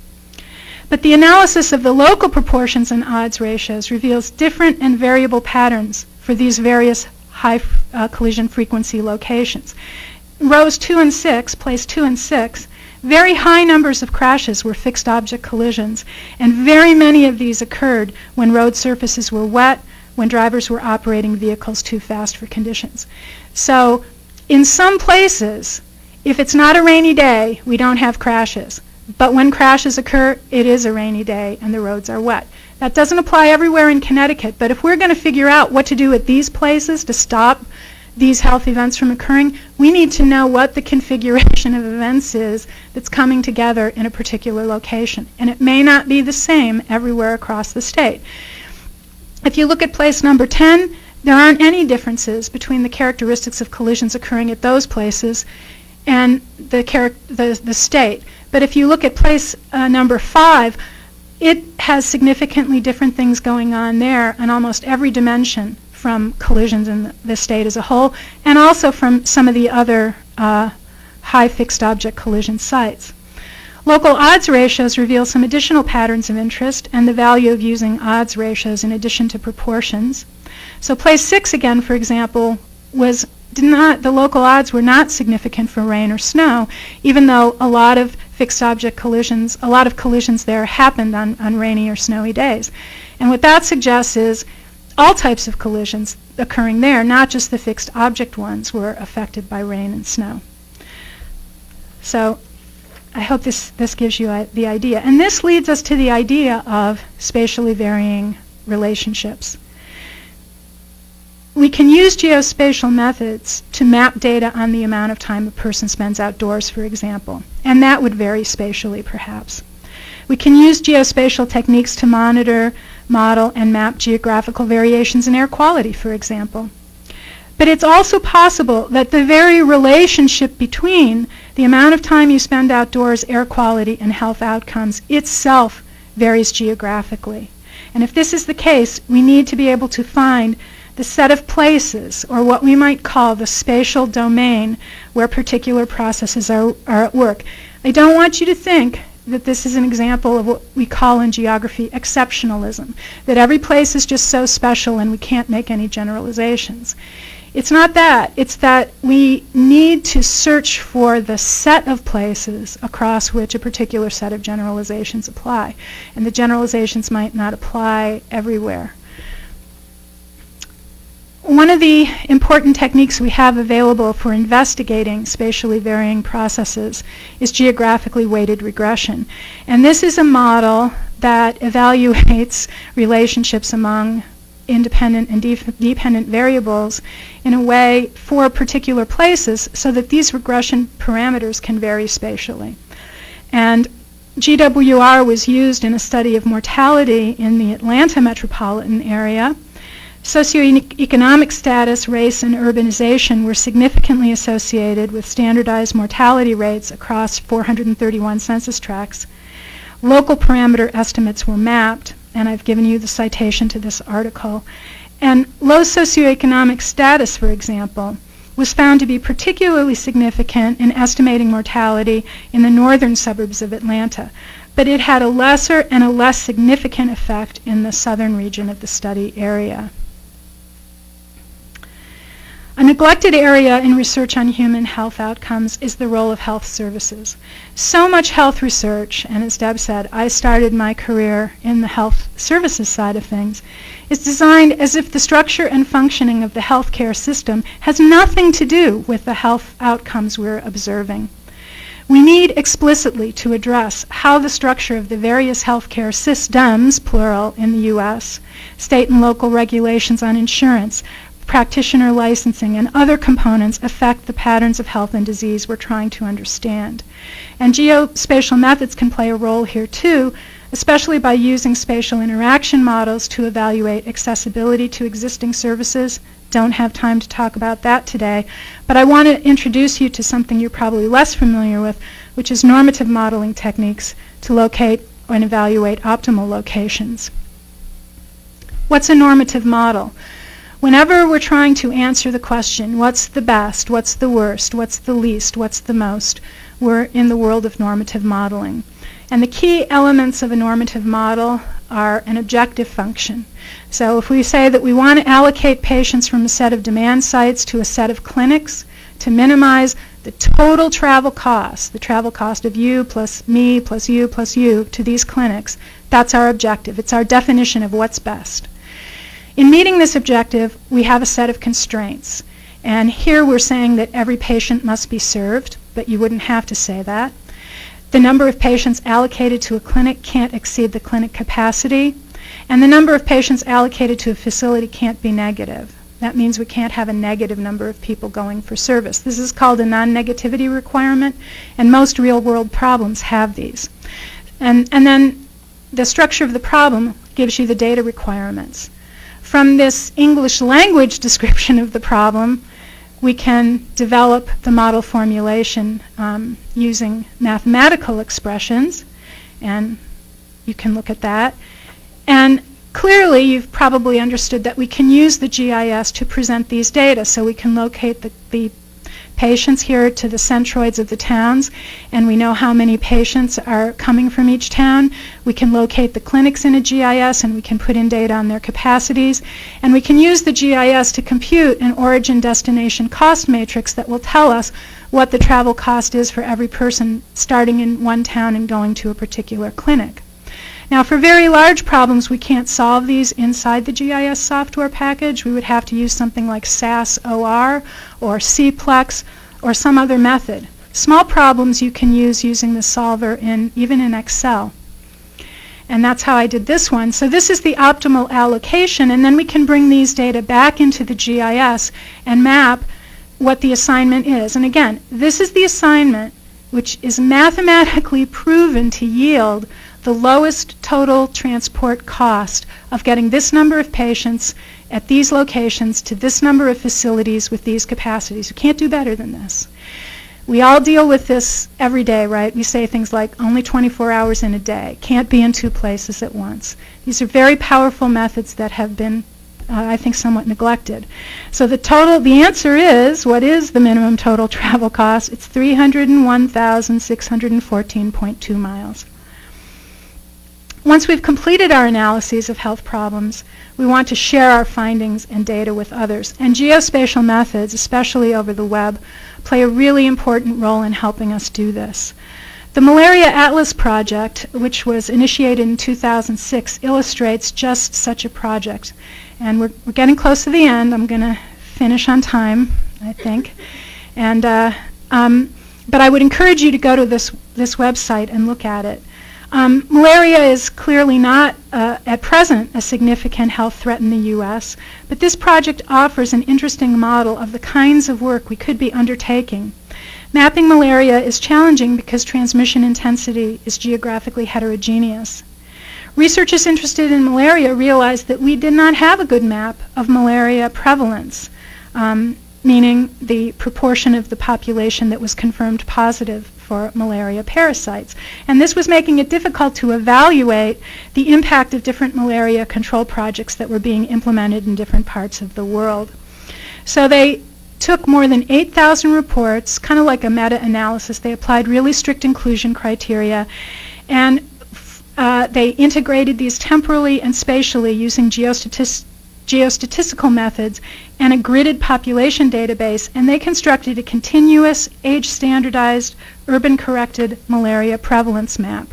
But the analysis of the local proportions and odds ratios reveals different and variable patterns for these various high uh, collision frequency locations. Rows 2 and 6, place 2 and 6, very high numbers of crashes were fixed object collisions, and very many of these occurred when road surfaces were wet, when drivers were operating vehicles too fast for conditions. So in some places, if it's not a rainy day, we don't have crashes. But when crashes occur, it is a rainy day and the roads are wet. That doesn't apply everywhere in Connecticut, but if we're going to figure out what to do at these places to stop these health events from occurring, we need to know what the configuration of events is that's coming together in a particular location. And it may not be the same everywhere across the state. If you look at place number 10, there aren't any differences between the characteristics of collisions occurring at those places and the, the, the state. But if you look at place uh, number 5, it has significantly different things going on there in almost every dimension from collisions in the state as a whole, and also from some of the other uh, high fixed object collision sites. Local odds ratios reveal some additional patterns of interest and the value of using odds ratios in addition to proportions. So place 6 again, for example, was not, the local odds were not significant for rain or snow, even though a lot of fixed object collisions, a lot of collisions there happened on, on rainy or snowy days. And what that suggests is all types of collisions occurring there, not just the fixed object ones, were affected by rain and snow. So I hope this, this gives you uh, the idea. And this leads us to the idea of spatially varying relationships. We can use geospatial methods to map data on the amount of time a person spends outdoors, for example. And that would vary spatially, perhaps. We can use geospatial techniques to monitor model and map geographical variations in air quality, for example. But it's also possible that the very relationship between the amount of time you spend outdoors, air quality, and health outcomes itself varies geographically. And if this is the case, we need to be able to find the set of places, or what we might call the spatial domain, where particular processes are, are at work. I don't want you to think that this is an example of what we call in geography exceptionalism, that every place is just so special and we can't make any generalizations. It's not that. It's that we need to search for the set of places across which a particular set of generalizations apply. And the generalizations might not apply everywhere. One of the important techniques we have available for investigating spatially varying processes is geographically weighted regression. And this is a model that evaluates relationships among independent and dependent variables in a way for particular places so that these regression parameters can vary spatially. And GWR was used in a study of mortality in the Atlanta metropolitan area Socioeconomic status, race, and urbanization were significantly associated with standardized mortality rates across 431 census tracts. Local parameter estimates were mapped, and I've given you the citation to this article. And low socioeconomic status, for example, was found to be particularly significant in estimating mortality in the northern suburbs of Atlanta, but it had a lesser and a less significant effect in the southern region of the study area. A neglected area in research on human health outcomes is the role of health services. So much health research, and as Deb said, I started my career in the health services side of things, is designed as if the structure and functioning of the healthcare system has nothing to do with the health outcomes we're observing. We need explicitly to address how the structure of the various healthcare systems, plural, in the U.S., state and local regulations on insurance, practitioner licensing, and other components affect the patterns of health and disease we're trying to understand. And geospatial methods can play a role here too, especially by using spatial interaction models to evaluate accessibility to existing services. Don't have time to talk about that today, but I want to introduce you to something you're probably less familiar with, which is normative modeling techniques to locate and evaluate optimal locations. What's a normative model? Whenever we're trying to answer the question, what's the best, what's the worst, what's the least, what's the most, we're in the world of normative modeling. And the key elements of a normative model are an objective function. So if we say that we want to allocate patients from a set of demand sites to a set of clinics to minimize the total travel cost, the travel cost of you plus me plus you plus you to these clinics, that's our objective. It's our definition of what's best. In meeting this objective, we have a set of constraints. And here we're saying that every patient must be served, but you wouldn't have to say that. The number of patients allocated to a clinic can't exceed the clinic capacity, and the number of patients allocated to a facility can't be negative. That means we can't have a negative number of people going for service. This is called a non-negativity requirement, and most real-world problems have these. And, and then the structure of the problem gives you the data requirements. From this English language description of the problem, we can develop the model formulation um, using mathematical expressions, and you can look at that. And clearly, you've probably understood that we can use the GIS to present these data, so we can locate the, the patients here to the centroids of the towns, and we know how many patients are coming from each town. We can locate the clinics in a GIS, and we can put in data on their capacities. And we can use the GIS to compute an origin destination cost matrix that will tell us what the travel cost is for every person starting in one town and going to a particular clinic. Now, for very large problems, we can't solve these inside the GIS software package. We would have to use something like SAS-OR or CPLEX or some other method. Small problems you can use using the solver in even in Excel. And that's how I did this one. So this is the optimal allocation, and then we can bring these data back into the GIS and map what the assignment is. And again, this is the assignment which is mathematically proven to yield the lowest total transport cost of getting this number of patients at these locations to this number of facilities with these capacities. You can't do better than this. We all deal with this every day, right? We say things like only 24 hours in a day, can't be in two places at once. These are very powerful methods that have been uh, I think, somewhat neglected. So the total, the answer is, what is the minimum total travel cost? It's 301,614.2 miles. Once we've completed our analyses of health problems, we want to share our findings and data with others. And geospatial methods, especially over the web, play a really important role in helping us do this. The Malaria Atlas project, which was initiated in 2006, illustrates just such a project. And we're, we're getting close to the end. I'm going to finish on time, I think. And, uh, um, but I would encourage you to go to this, this website and look at it. Um, malaria is clearly not, uh, at present, a significant health threat in the U.S., but this project offers an interesting model of the kinds of work we could be undertaking. Mapping malaria is challenging because transmission intensity is geographically heterogeneous. Researchers interested in malaria realized that we did not have a good map of malaria prevalence. Um, meaning the proportion of the population that was confirmed positive for malaria parasites. And this was making it difficult to evaluate the impact of different malaria control projects that were being implemented in different parts of the world. So they took more than 8,000 reports, kind of like a meta-analysis. They applied really strict inclusion criteria, and uh, they integrated these temporally and spatially using geostatistics geostatistical methods, and a gridded population database, and they constructed a continuous, age-standardized, urban-corrected malaria prevalence map.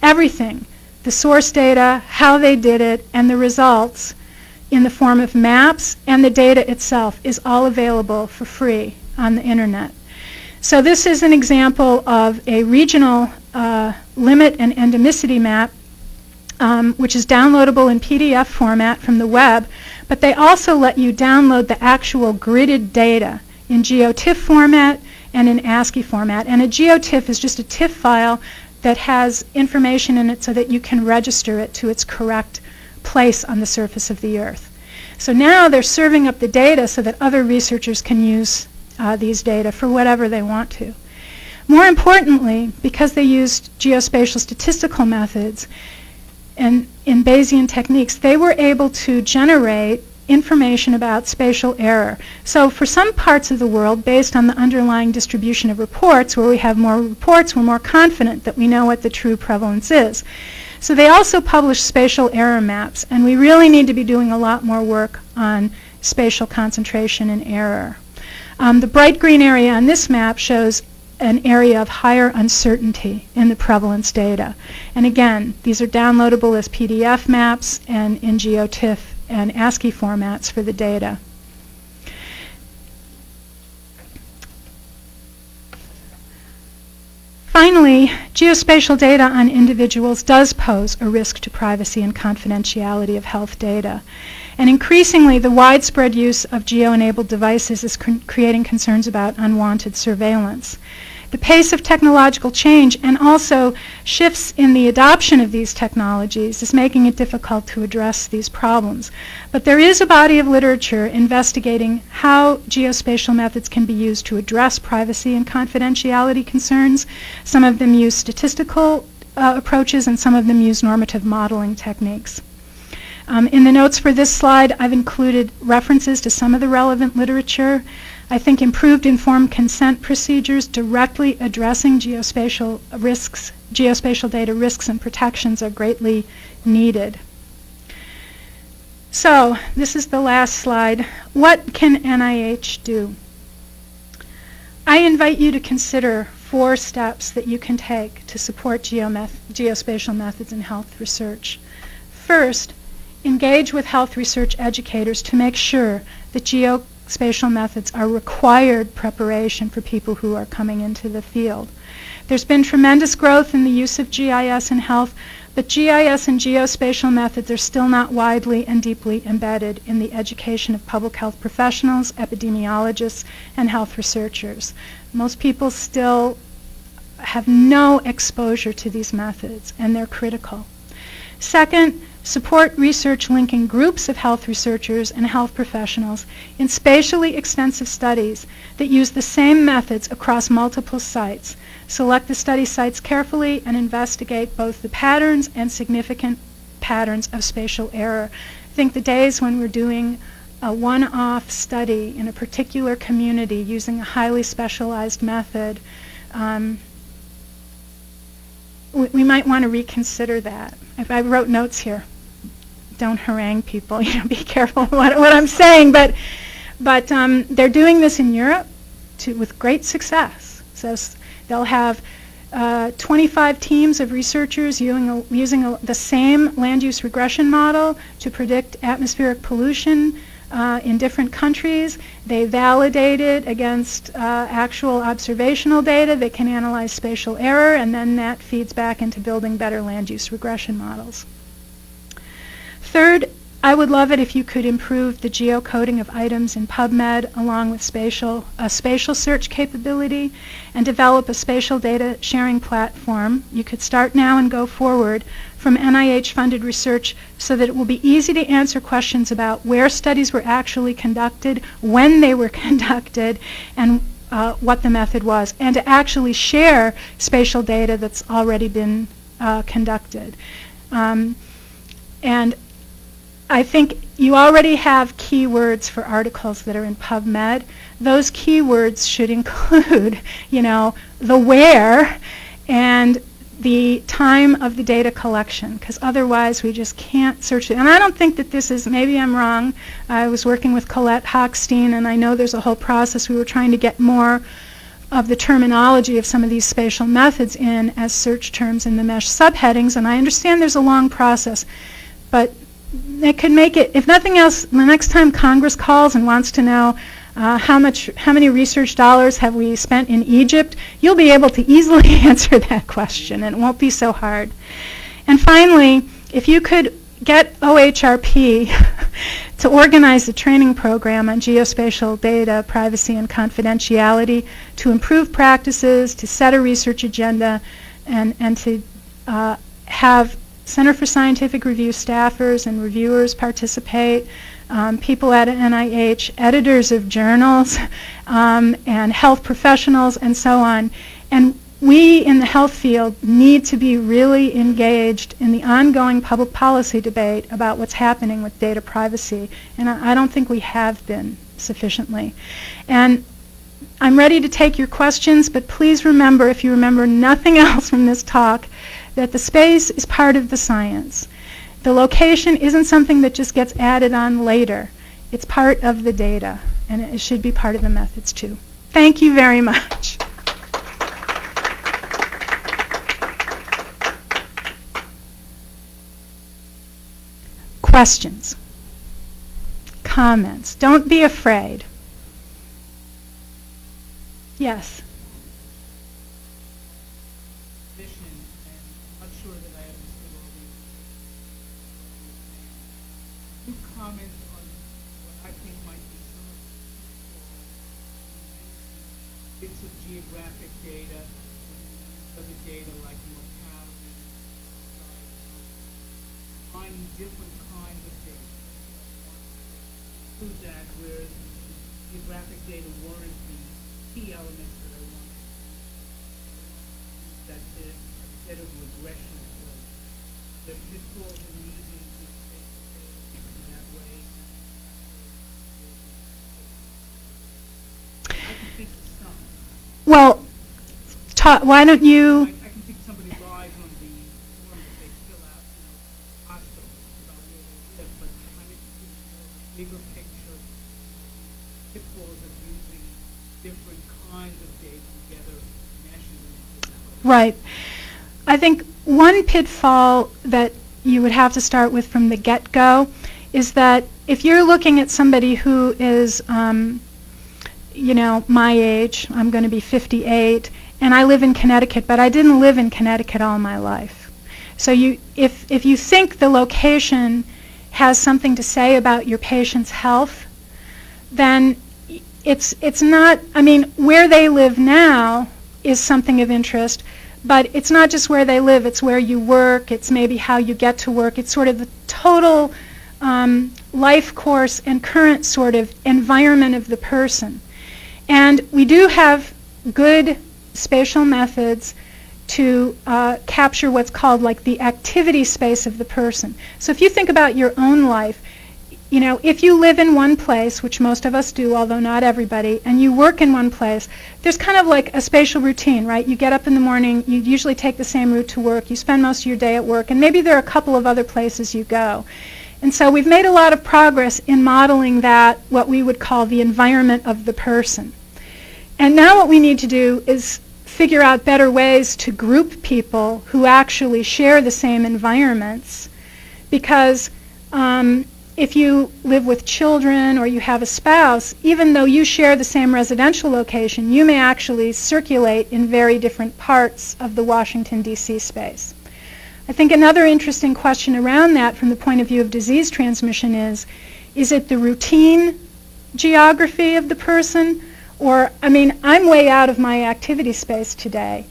Everything, the source data, how they did it, and the results in the form of maps and the data itself is all available for free on the internet. So this is an example of a regional uh, limit and endemicity map um, which is downloadable in PDF format from the web, but they also let you download the actual gridded data in GeoTIFF format and in ASCII format. And a GeoTIFF is just a TIFF file that has information in it so that you can register it to its correct place on the surface of the Earth. So now they're serving up the data so that other researchers can use uh, these data for whatever they want to. More importantly, because they used geospatial statistical methods, and in Bayesian techniques, they were able to generate information about spatial error. So for some parts of the world, based on the underlying distribution of reports, where we have more reports, we're more confident that we know what the true prevalence is. So they also publish spatial error maps, and we really need to be doing a lot more work on spatial concentration and error. Um, the bright green area on this map shows an area of higher uncertainty in the prevalence data. And again, these are downloadable as PDF maps and in GeoTIFF and ASCII formats for the data. Finally, geospatial data on individuals does pose a risk to privacy and confidentiality of health data. And increasingly, the widespread use of geo-enabled devices is creating concerns about unwanted surveillance the pace of technological change and also shifts in the adoption of these technologies is making it difficult to address these problems. But there is a body of literature investigating how geospatial methods can be used to address privacy and confidentiality concerns. Some of them use statistical uh, approaches and some of them use normative modeling techniques. Um, in the notes for this slide, I've included references to some of the relevant literature. I think improved informed consent procedures directly addressing geospatial risks, geospatial data risks and protections are greatly needed. So this is the last slide. What can NIH do? I invite you to consider four steps that you can take to support geospatial methods in health research. First, engage with health research educators to make sure that geo spatial methods are required preparation for people who are coming into the field. There's been tremendous growth in the use of GIS in health, but GIS and geospatial methods are still not widely and deeply embedded in the education of public health professionals, epidemiologists, and health researchers. Most people still have no exposure to these methods, and they're critical. Second, support research linking groups of health researchers and health professionals in spatially extensive studies that use the same methods across multiple sites. Select the study sites carefully and investigate both the patterns and significant patterns of spatial error. I think the days when we're doing a one-off study in a particular community using a highly specialized method, um, we, we, might want to reconsider that. I, I, wrote notes here. Don't harangue people. You know, be careful what, what I'm saying. But, but um, they're doing this in Europe to, with great success. So they'll have uh, 25 teams of researchers using, a, using a, the same land use regression model to predict atmospheric pollution uh, in different countries. They validate it against uh, actual observational data. They can analyze spatial error, and then that feeds back into building better land use regression models. Third, I would love it if you could improve the geocoding of items in PubMed along with spatial, a spatial search capability and develop a spatial data sharing platform. You could start now and go forward from NIH-funded research so that it will be easy to answer questions about where studies were actually conducted, when they were conducted, and uh, what the method was, and to actually share spatial data that's already been uh, conducted. Um, and I think you already have keywords for articles that are in PubMed. Those keywords should include, you know, the where and the time of the data collection, because otherwise we just can't search it. And I don't think that this is, maybe I'm wrong. I was working with Colette Hochstein, and I know there's a whole process. We were trying to get more of the terminology of some of these spatial methods in as search terms in the MeSH subheadings, and I understand there's a long process. But it could make it, if nothing else, the next time Congress calls and wants to know uh, how much, how many research dollars have we spent in Egypt, you'll be able to easily answer that question, and it won't be so hard. And finally, if you could get OHRP to organize a training program on geospatial data, privacy, and confidentiality to improve practices, to set a research agenda, and, and to uh, have Center for Scientific Review staffers and reviewers participate, um, people at NIH, editors of journals, um, and health professionals, and so on. And we in the health field need to be really engaged in the ongoing public policy debate about what's happening with data privacy. And I, I don't think we have been sufficiently. And I'm ready to take your questions, but please remember, if you remember nothing else from this talk, that the space is part of the science. The location isn't something that just gets added on later. It's part of the data, and it should be part of the methods too. Thank you very much. Questions? Comments? Don't be afraid. Yes. Well, ta- why don't you? I, wanted. That's it, of regression approach. The using in that way. I can think somebody lies on the form that they fill out, you know, hospitals about where they live, but trying to see bigger picture pitfalls of using different kinds of data together, meshing Right. I think one pitfall that you would have to start with from the get-go is that if you're looking at somebody who is um, you know, my age. I'm going to be 58, and I live in Connecticut, but I didn't live in Connecticut all my life. So you, if, if you think the location has something to say about your patient's health, then it's, it's not, I mean, where they live now is something of interest, but it's not just where they live, it's where you work, it's maybe how you get to work, it's sort of the total um, life course and current sort of environment of the person. And we do have good spatial methods to uh, capture what's called like the activity space of the person. So if you think about your own life, you know, if you live in one place, which most of us do, although not everybody, and you work in one place, there's kind of like a spatial routine, right? You get up in the morning, you usually take the same route to work, you spend most of your day at work, and maybe there are a couple of other places you go. And so we've made a lot of progress in modeling that, what we would call the environment of the person. And now what we need to do is figure out better ways to group people who actually share the same environments because um, if you live with children or you have a spouse, even though you share the same residential location, you may actually circulate in very different parts of the Washington, D.C. space. I think another interesting question around that from the point of view of disease transmission is, is it the routine geography of the person? Or, I mean, I'm way out of my activity space today.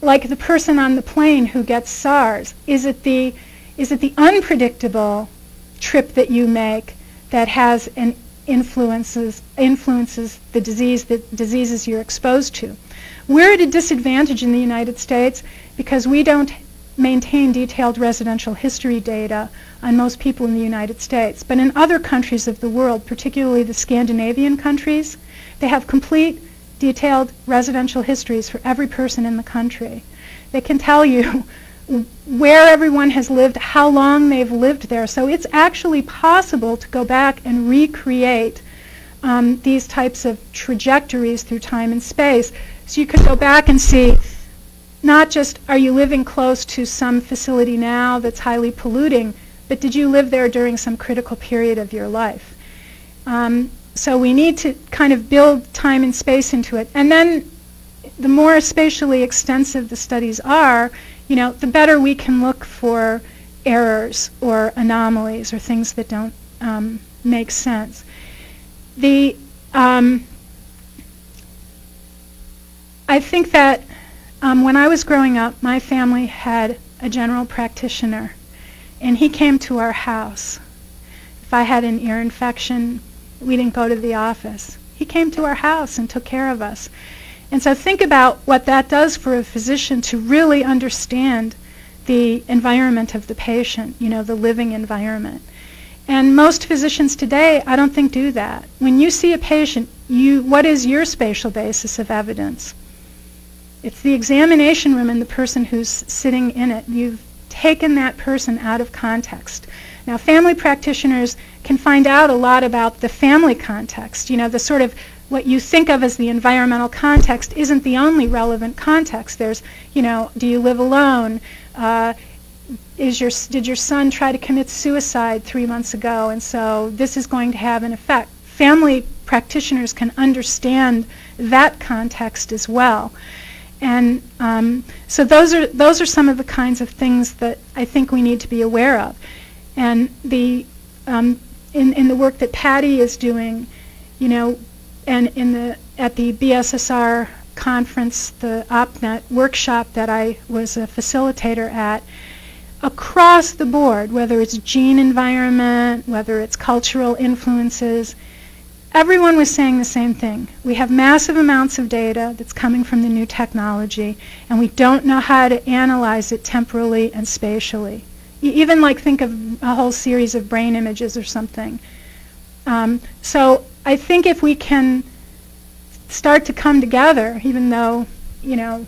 Like the person on the plane who gets SARS, is it the, is it the unpredictable trip that you make that has and influences influences the disease the diseases you're exposed to. We're at a disadvantage in the United States because we don't maintain detailed residential history data on most people in the United States. But in other countries of the world, particularly the Scandinavian countries, they have complete detailed residential histories for every person in the country. They can tell you where everyone has lived, how long they've lived there. So it's actually possible to go back and recreate um, these types of trajectories through time and space. So you could go back and see not just are you living close to some facility now that's highly polluting, but did you live there during some critical period of your life? Um, so we need to kind of build time and space into it. And then the more spatially extensive the studies are, you know, the better we can look for errors or anomalies or things that don't um, make sense. The um, I think that um, when I was growing up, my family had a general practitioner, and he came to our house. If I had an ear infection, we didn't go to the office. He came to our house and took care of us. And so think about what that does for a physician to really understand the environment of the patient, you know, the living environment. And most physicians today, I don't think, do that. When you see a patient, you, what is your spatial basis of evidence? It's the examination room and the person who's sitting in it. You've taken that person out of context. Now, family practitioners can find out a lot about the family context, you know, the sort of what you think of as the environmental context isn't the only relevant context. There's, you know, do you live alone? Uh, is your, did your son try to commit suicide three months ago? And so this is going to have an effect. Family practitioners can understand that context as well. And um, so those are, those are some of the kinds of things that I think we need to be aware of. And the, um, in, in the work that Patty is doing, you know, and in the, at the BSSR conference, the OppNet workshop that I was a facilitator at, across the board, whether it's gene environment, whether it's cultural influences, everyone was saying the same thing. We have massive amounts of data that's coming from the new technology, and we don't know how to analyze it temporally and spatially. Even like think of a whole series of brain images or something. Um, so I think if we can start to come together, even though, you know,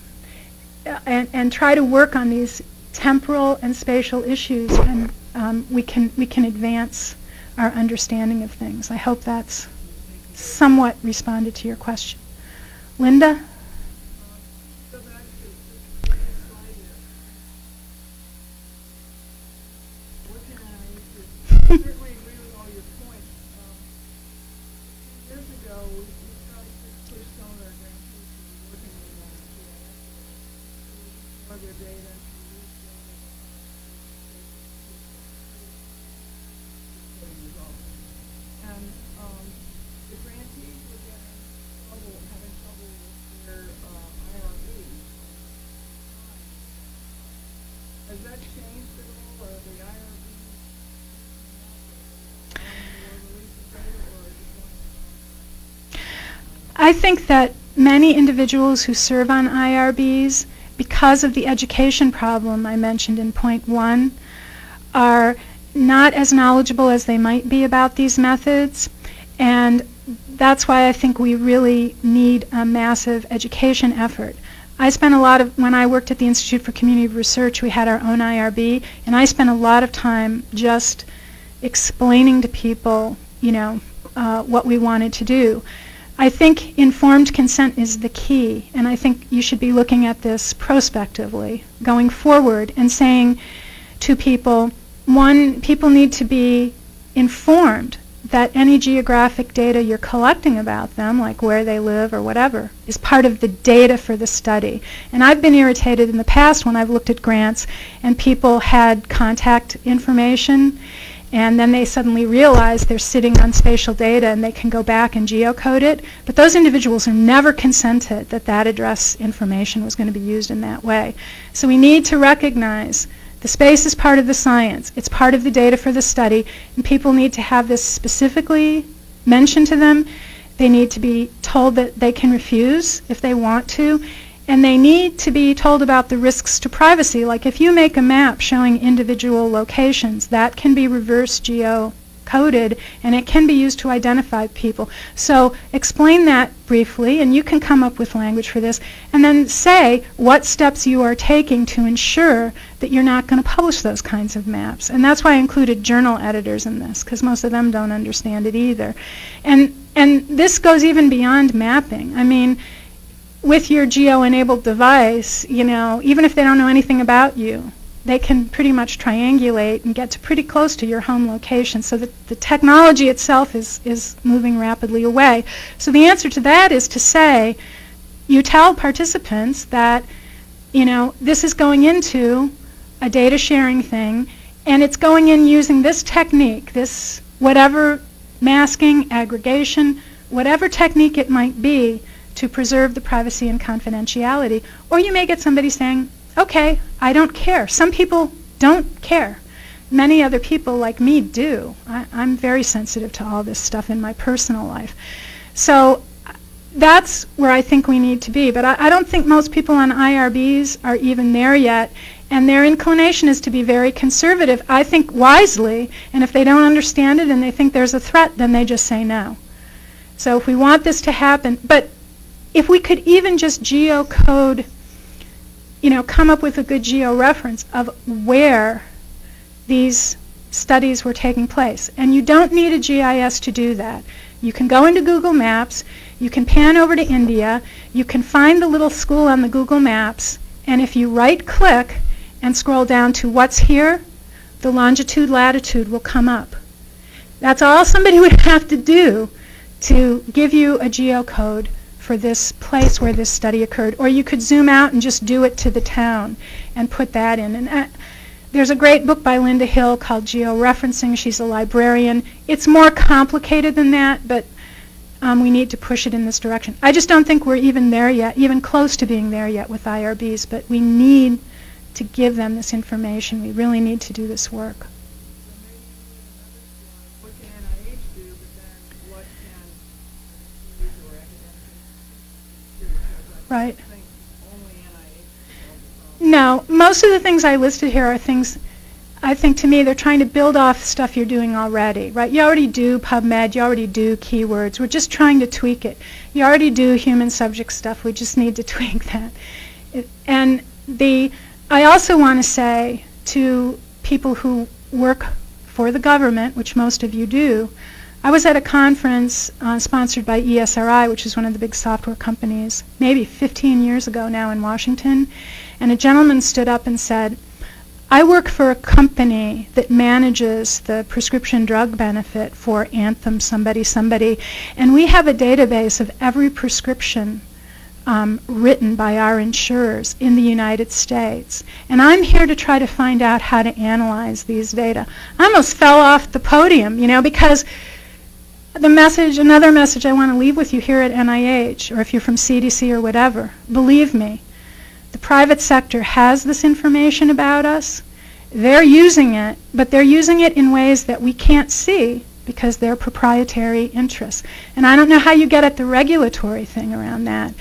and, and try to work on these temporal and spatial issues, and um, we can we can advance our understanding of things. I hope that's somewhat responded to your question. Linda? Think that many individuals who serve on IRBs, because of the education problem I mentioned in point one, are not as knowledgeable as they might be about these methods. And that's why I think we really need a massive education effort. I spent a lot of, when I worked at the Institute for Community Research, we had our own IRB, and I spent a lot of time just explaining to people, you know, uh, what we wanted to do. I think informed consent is the key, and I think you should be looking at this prospectively, going forward, and saying to people, one, people need to be informed that any geographic data you're collecting about them, like where they live or whatever, is part of the data for the study. And I've been irritated in the past when I've looked at grants and people had contact information and then they suddenly realize they're sitting on spatial data and they can go back and geocode it. But those individuals are never consented that that address information was going to be used in that way. So we need to recognize the space is part of the science. It's part of the data for the study, and people need to have this specifically mentioned to them. They need to be told that they can refuse if they want to, and they need to be told about the risks to privacy. Like if you make a map showing individual locations, that can be reverse geo coded and it can be used to identify people. So explain that briefly and you can come up with language for this and then say what steps you are taking to ensure that you're not going to publish those kinds of maps. And that's why I included journal editors in this because most of them don't understand it either. And, and this goes even beyond mapping. I mean, with your geo-enabled device, you know, even if they don't know anything about you, they can pretty much triangulate and get to pretty close to your home location. So that the technology itself is, is moving rapidly away. So the answer to that is to say, you tell participants that, you know, this is going into a data sharing thing, and it's going in using this technique, this whatever masking, aggregation, whatever technique it might be to preserve the privacy and confidentiality. Or you may get somebody saying, okay, I don't care. Some people don't care. Many other people like me do. I, am very sensitive to all this stuff in my personal life. So that's where I think we need to be. But I, I don't think most people on IRBs are even there yet. And their inclination is to be very conservative, I think wisely. And if they don't understand it and they think there's a threat, then they just say no. So if we want this to happen, but if we could even just geocode you know, come up with a good geo-reference of where these studies were taking place. And you don't need a GIS to do that. You can go into Google Maps, you can pan over to India, you can find the little school on the Google Maps, and if you right-click and scroll down to what's here, the longitude, latitude will come up. That's all somebody would have to do to give you a geocode for this place where this study occurred. Or you could zoom out and just do it to the town and put that in. And uh, there's a great book by Linda Hill called Georeferencing. She's a librarian. It's more complicated than that, but um, we need to push it in this direction. I just don't think we're even there yet, even close to being there yet with IRBs, but we need to give them this information. We really need to do this work. Right. No, most of the things I listed here are things, I think to me, they're trying to build off stuff you're doing already, right? You already do PubMed, you already do keywords. We're just trying to tweak it. You already do human subject stuff. We just need to tweak that. It, and the, I also want to say to people who work for the government, which most of you do, I was at a conference uh, sponsored by ESRI, which is one of the big software companies, maybe 15 years ago now in Washington, and a gentleman stood up and said, I work for a company that manages the prescription drug benefit for Anthem somebody somebody, and we have a database of every prescription um, written by our insurers in the United States. And I'm here to try to find out how to analyze these data. I almost fell off the podium, you know, because the message, another message I want to leave with you here at NIH, or if you're from CDC or whatever, believe me, the private sector has this information about us. They're using it, but they're using it in ways that we can't see because they're proprietary interests. And I don't know how you get at the regulatory thing around that.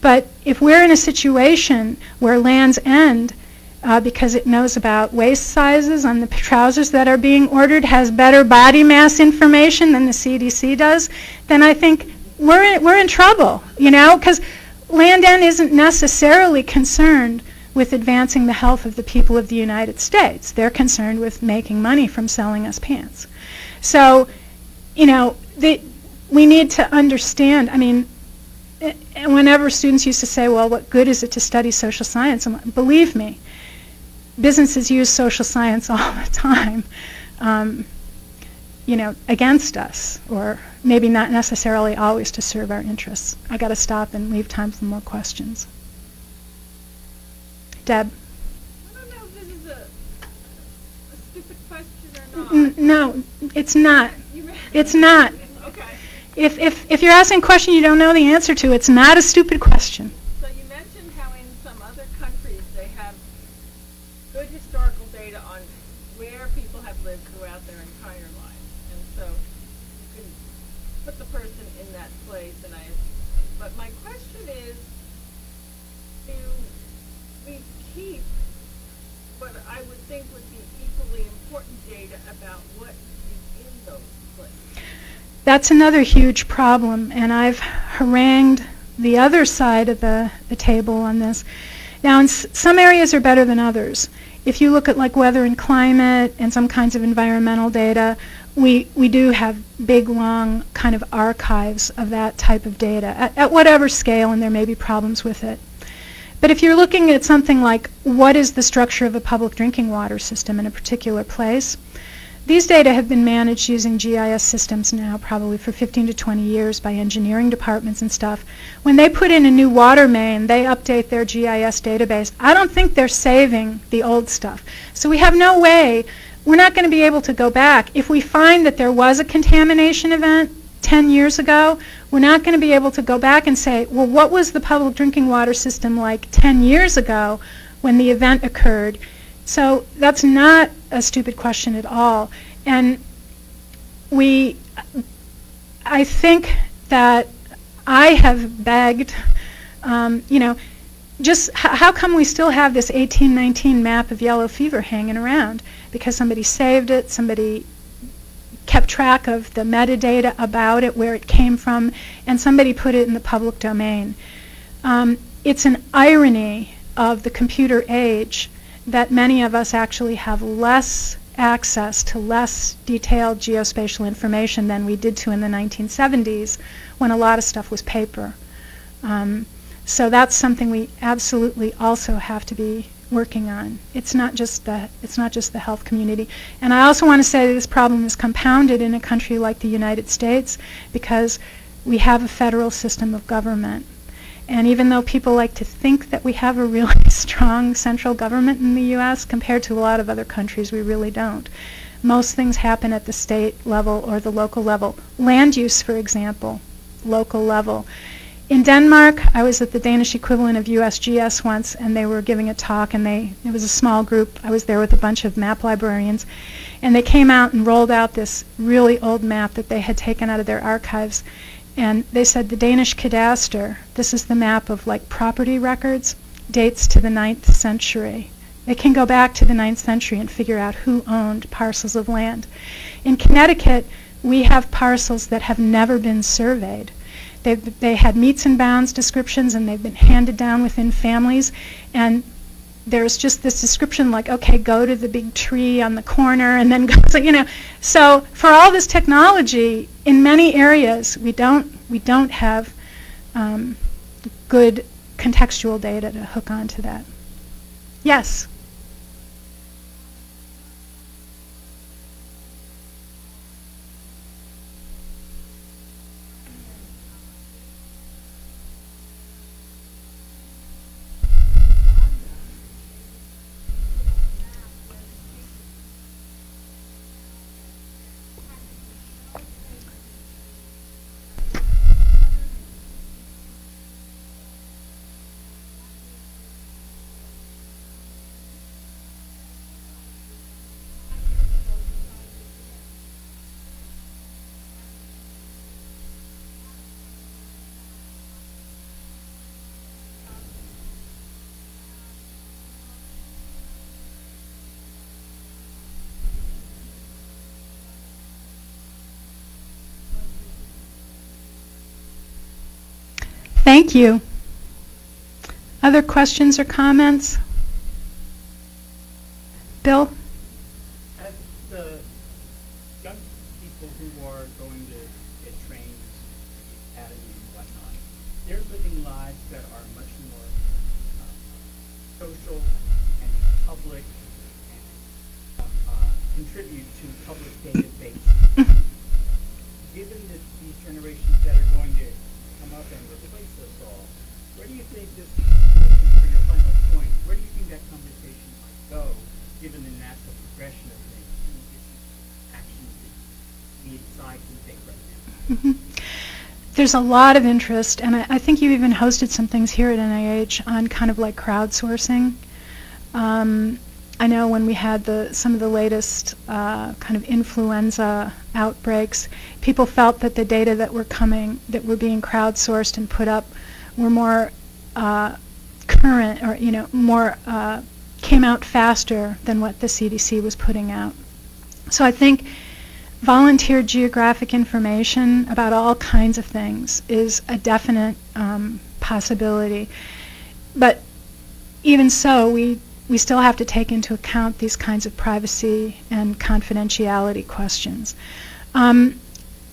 But if we're in a situation where Land's End uh, because it knows about waist sizes on the trousers that are being ordered, has better body mass information than the CDC does, then I think we're in, we're in trouble, you know, because Land's End isn't necessarily concerned with advancing the health of the people of the United States. They're concerned with making money from selling us pants. So, you know, the, we need to understand, I mean, eh, whenever students used to say, well, what good is it to study social science? Believe me, businesses use social science all the time, um, you know, against us, or maybe not necessarily always to serve our interests. I got to stop and leave time for more questions. Deb? I don't know if this is a, a stupid question or not. N- no, it's not. It's not. Okay. If, if, if you're asking a question you don't know the answer to, it's not a stupid question. So you mentioned how in some other countries they have good historical data on where people have lived throughout their entire lives. And so you can put the person in that place and I, but my question is, do we keep what I would think would be equally important data about what is in those places? That's another huge problem, and I've harangued the other side of the, the table on this. Now, some areas are better than others. If you look at like weather and climate and some kinds of environmental data, we, we do have big, long kind of archives of that type of data at, at whatever scale, and there may be problems with it. But if you're looking at something like what is the structure of a public drinking water system in a particular place, these data have been managed using GIS systems now probably for 15 to 20 years by engineering departments and stuff. When they put in a new water main, they update their GIS database. I don't think they're saving the old stuff. So we have no way, we're not going to be able to go back. If we find that there was a contamination event 10 years ago, we're not going to be able to go back and say, well, what was the public drinking water system like 10 years ago when the event occurred? So that's not a stupid question at all. And we, I think that I have begged, um, you know, just how come we still have this 1819 map of yellow fever hanging around? Because somebody saved it, somebody kept track of the metadata about it, where it came from, and somebody put it in the public domain. Um, it's an irony of the computer age that many of us actually have less access to less detailed geospatial information than we did to in the 1970s when a lot of stuff was paper. Um, so that's something we absolutely also have to be working on. It's not just the it's not just the health community. And I also want to say that this problem is compounded in a country like the United States because we have a federal system of government. And even though people like to think that we have a really strong central government in the U.S., compared to a lot of other countries, we really don't. Most things happen at the state level or the local level. Land use, for example, local level. In Denmark, I was at the Danish equivalent of USGS once, and they were giving a talk, and they it was a small group. I was there with a bunch of map librarians, and they came out and rolled out this really old map that they had taken out of their archives, and they said the Danish cadastre, this is the map of like property records, dates to the ninth century. They can go back to the ninth century and figure out who owned parcels of land. In Connecticut, we have parcels that have never been surveyed. They've, they had metes and bounds descriptions and they've been handed down within families. And there's just this description like, okay, go to the big tree on the corner and then go, so, you know. So for all this technology, in many areas, we don't, we don't have um, good contextual data to hook onto that. Yes? Thank you. Other questions or comments? Bill? As the young people who are going to get trained at the academy and whatnot, they're living lives that are much more uh, social and public and uh, uh, contribute to public databases. Given that these generations that are going to come up and replace us all, where do you think this, for your final point, where do you think that conversation might go, given the natural progression of things, in addition to actions that we decide to take right now? Mhm. There's a lot of interest, and I, I think you even hosted some things here at NIH on kind of like crowdsourcing. Um, I know when we had the some of the latest uh, kind of influenza outbreaks, people felt that the data that were coming, that were being crowdsourced and put up, were more uh, current, or you know, more uh, came out faster than what the CDC was putting out. So I think volunteer geographic information about all kinds of things is a definite um, possibility. But even so, we, we still have to take into account these kinds of privacy and confidentiality questions. Um,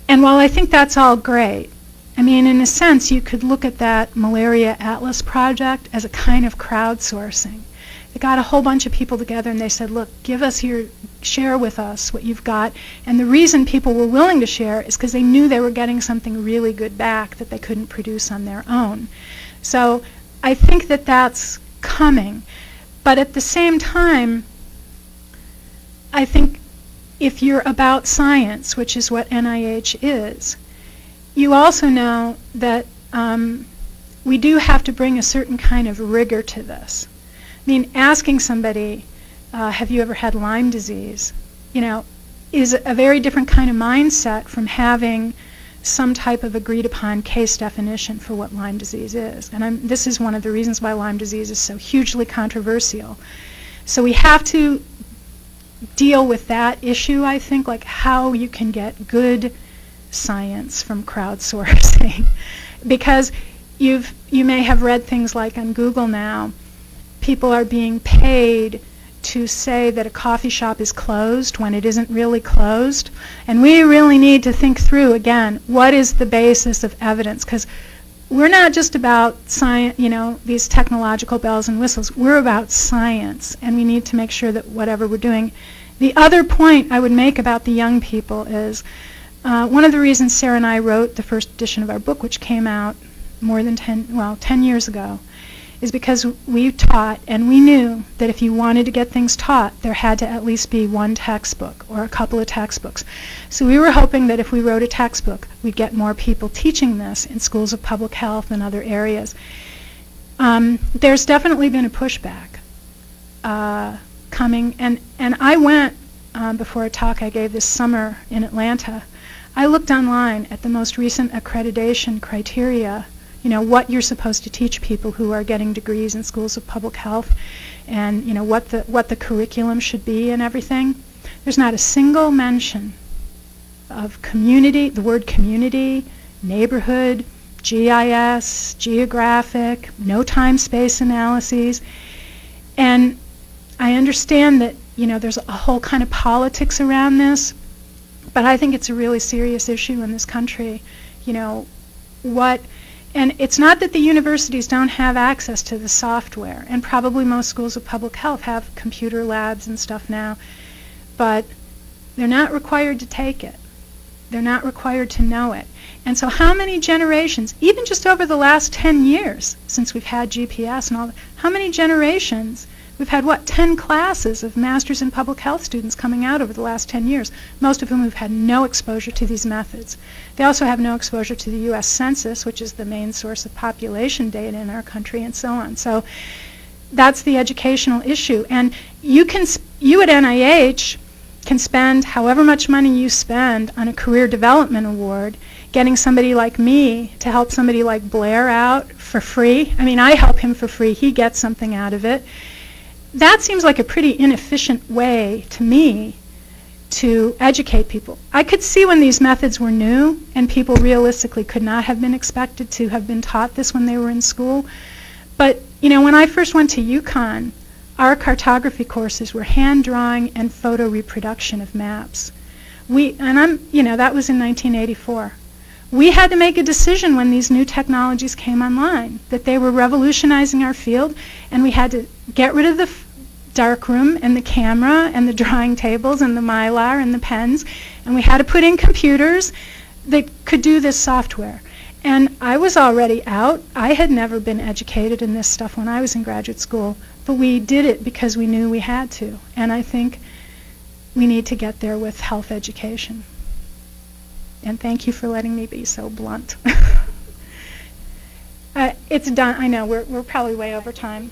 and while I think that's all great, I mean, in a sense, you could look at that Malaria Atlas project as a kind of crowdsourcing. They got a whole bunch of people together and they said, look, give us your, share with us what you've got. And the reason people were willing to share is because they knew they were getting something really good back that they couldn't produce on their own. So I think that that's coming. But at the same time, I think if you're about science, which is what NIH is, you also know that um, we do have to bring a certain kind of rigor to this. Mean, asking somebody, uh, have you ever had Lyme disease, you know, is a very different kind of mindset from having some type of agreed upon case definition for what Lyme disease is. And I'm, this is one of the reasons why Lyme disease is so hugely controversial. So we have to deal with that issue, I think, like how you can get good science from crowdsourcing. because you've, you may have read things like on Google now, people are being paid to say that a coffee shop is closed when it isn't really closed. And we really need to think through, again, what is the basis of evidence? Because we're not just about science, you know, these technological bells and whistles. We're about science, and we need to make sure that whatever we're doing. The other point I would make about the young people is uh, one of the reasons Sara and I wrote the first edition of our book, which came out more than 10, well, 10 years ago, is because we taught and we knew that if you wanted to get things taught, there had to at least be one textbook or a couple of textbooks. So we were hoping that if we wrote a textbook, we'd get more people teaching this in schools of public health and other areas. Um, there's definitely been a pushback uh, coming, and, and I went um, before a talk I gave this summer in Atlanta. I looked online at the most recent accreditation criteria you know, what you're supposed to teach people who are getting degrees in schools of public health and, you know, what the, what the curriculum should be and everything. There's not a single mention of community, the word community, neighborhood, GIS, geographic, no time-space analyses. And I understand that, you know, there's a whole kind of politics around this, but I think it's a really serious issue in this country. You know, what and it's not that the universities don't have access to the software, and probably most schools of public health have computer labs and stuff now, but they're not required to take it. They're not required to know it. And so how many generations, even just over the last 10 years since we've had GPS and all that, how many generations We've had, what, 10 classes of Masters in Public Health students coming out over the last 10 years, most of whom have had no exposure to these methods. They also have no exposure to the U.S. Census, which is the main source of population data in our country, and so on. So that's the educational issue. And you, can, you at NIH can spend however much money you spend on a career development award getting somebody like me to help somebody like Blair out for free. I mean, I help him for free. He gets something out of it that seems like a pretty inefficient way to me to educate people. I could see when these methods were new and people realistically could not have been expected to have been taught this when they were in school. But, you know, when I first went to UConn, our cartography courses were hand drawing and photo reproduction of maps. We, and I'm, you know, that was in 1984. We had to make a decision when these new technologies came online that they were revolutionizing our field and we had to get rid of the darkroom and the camera and the drawing tables and the mylar and the pens and we had to put in computers that could do this software. And I was already out. I had never been educated in this stuff when I was in graduate school, but we did it because we knew we had to. And I think we need to get there with health education. And thank you for letting me be so blunt. uh, it's done. I know we're, we're probably way over time.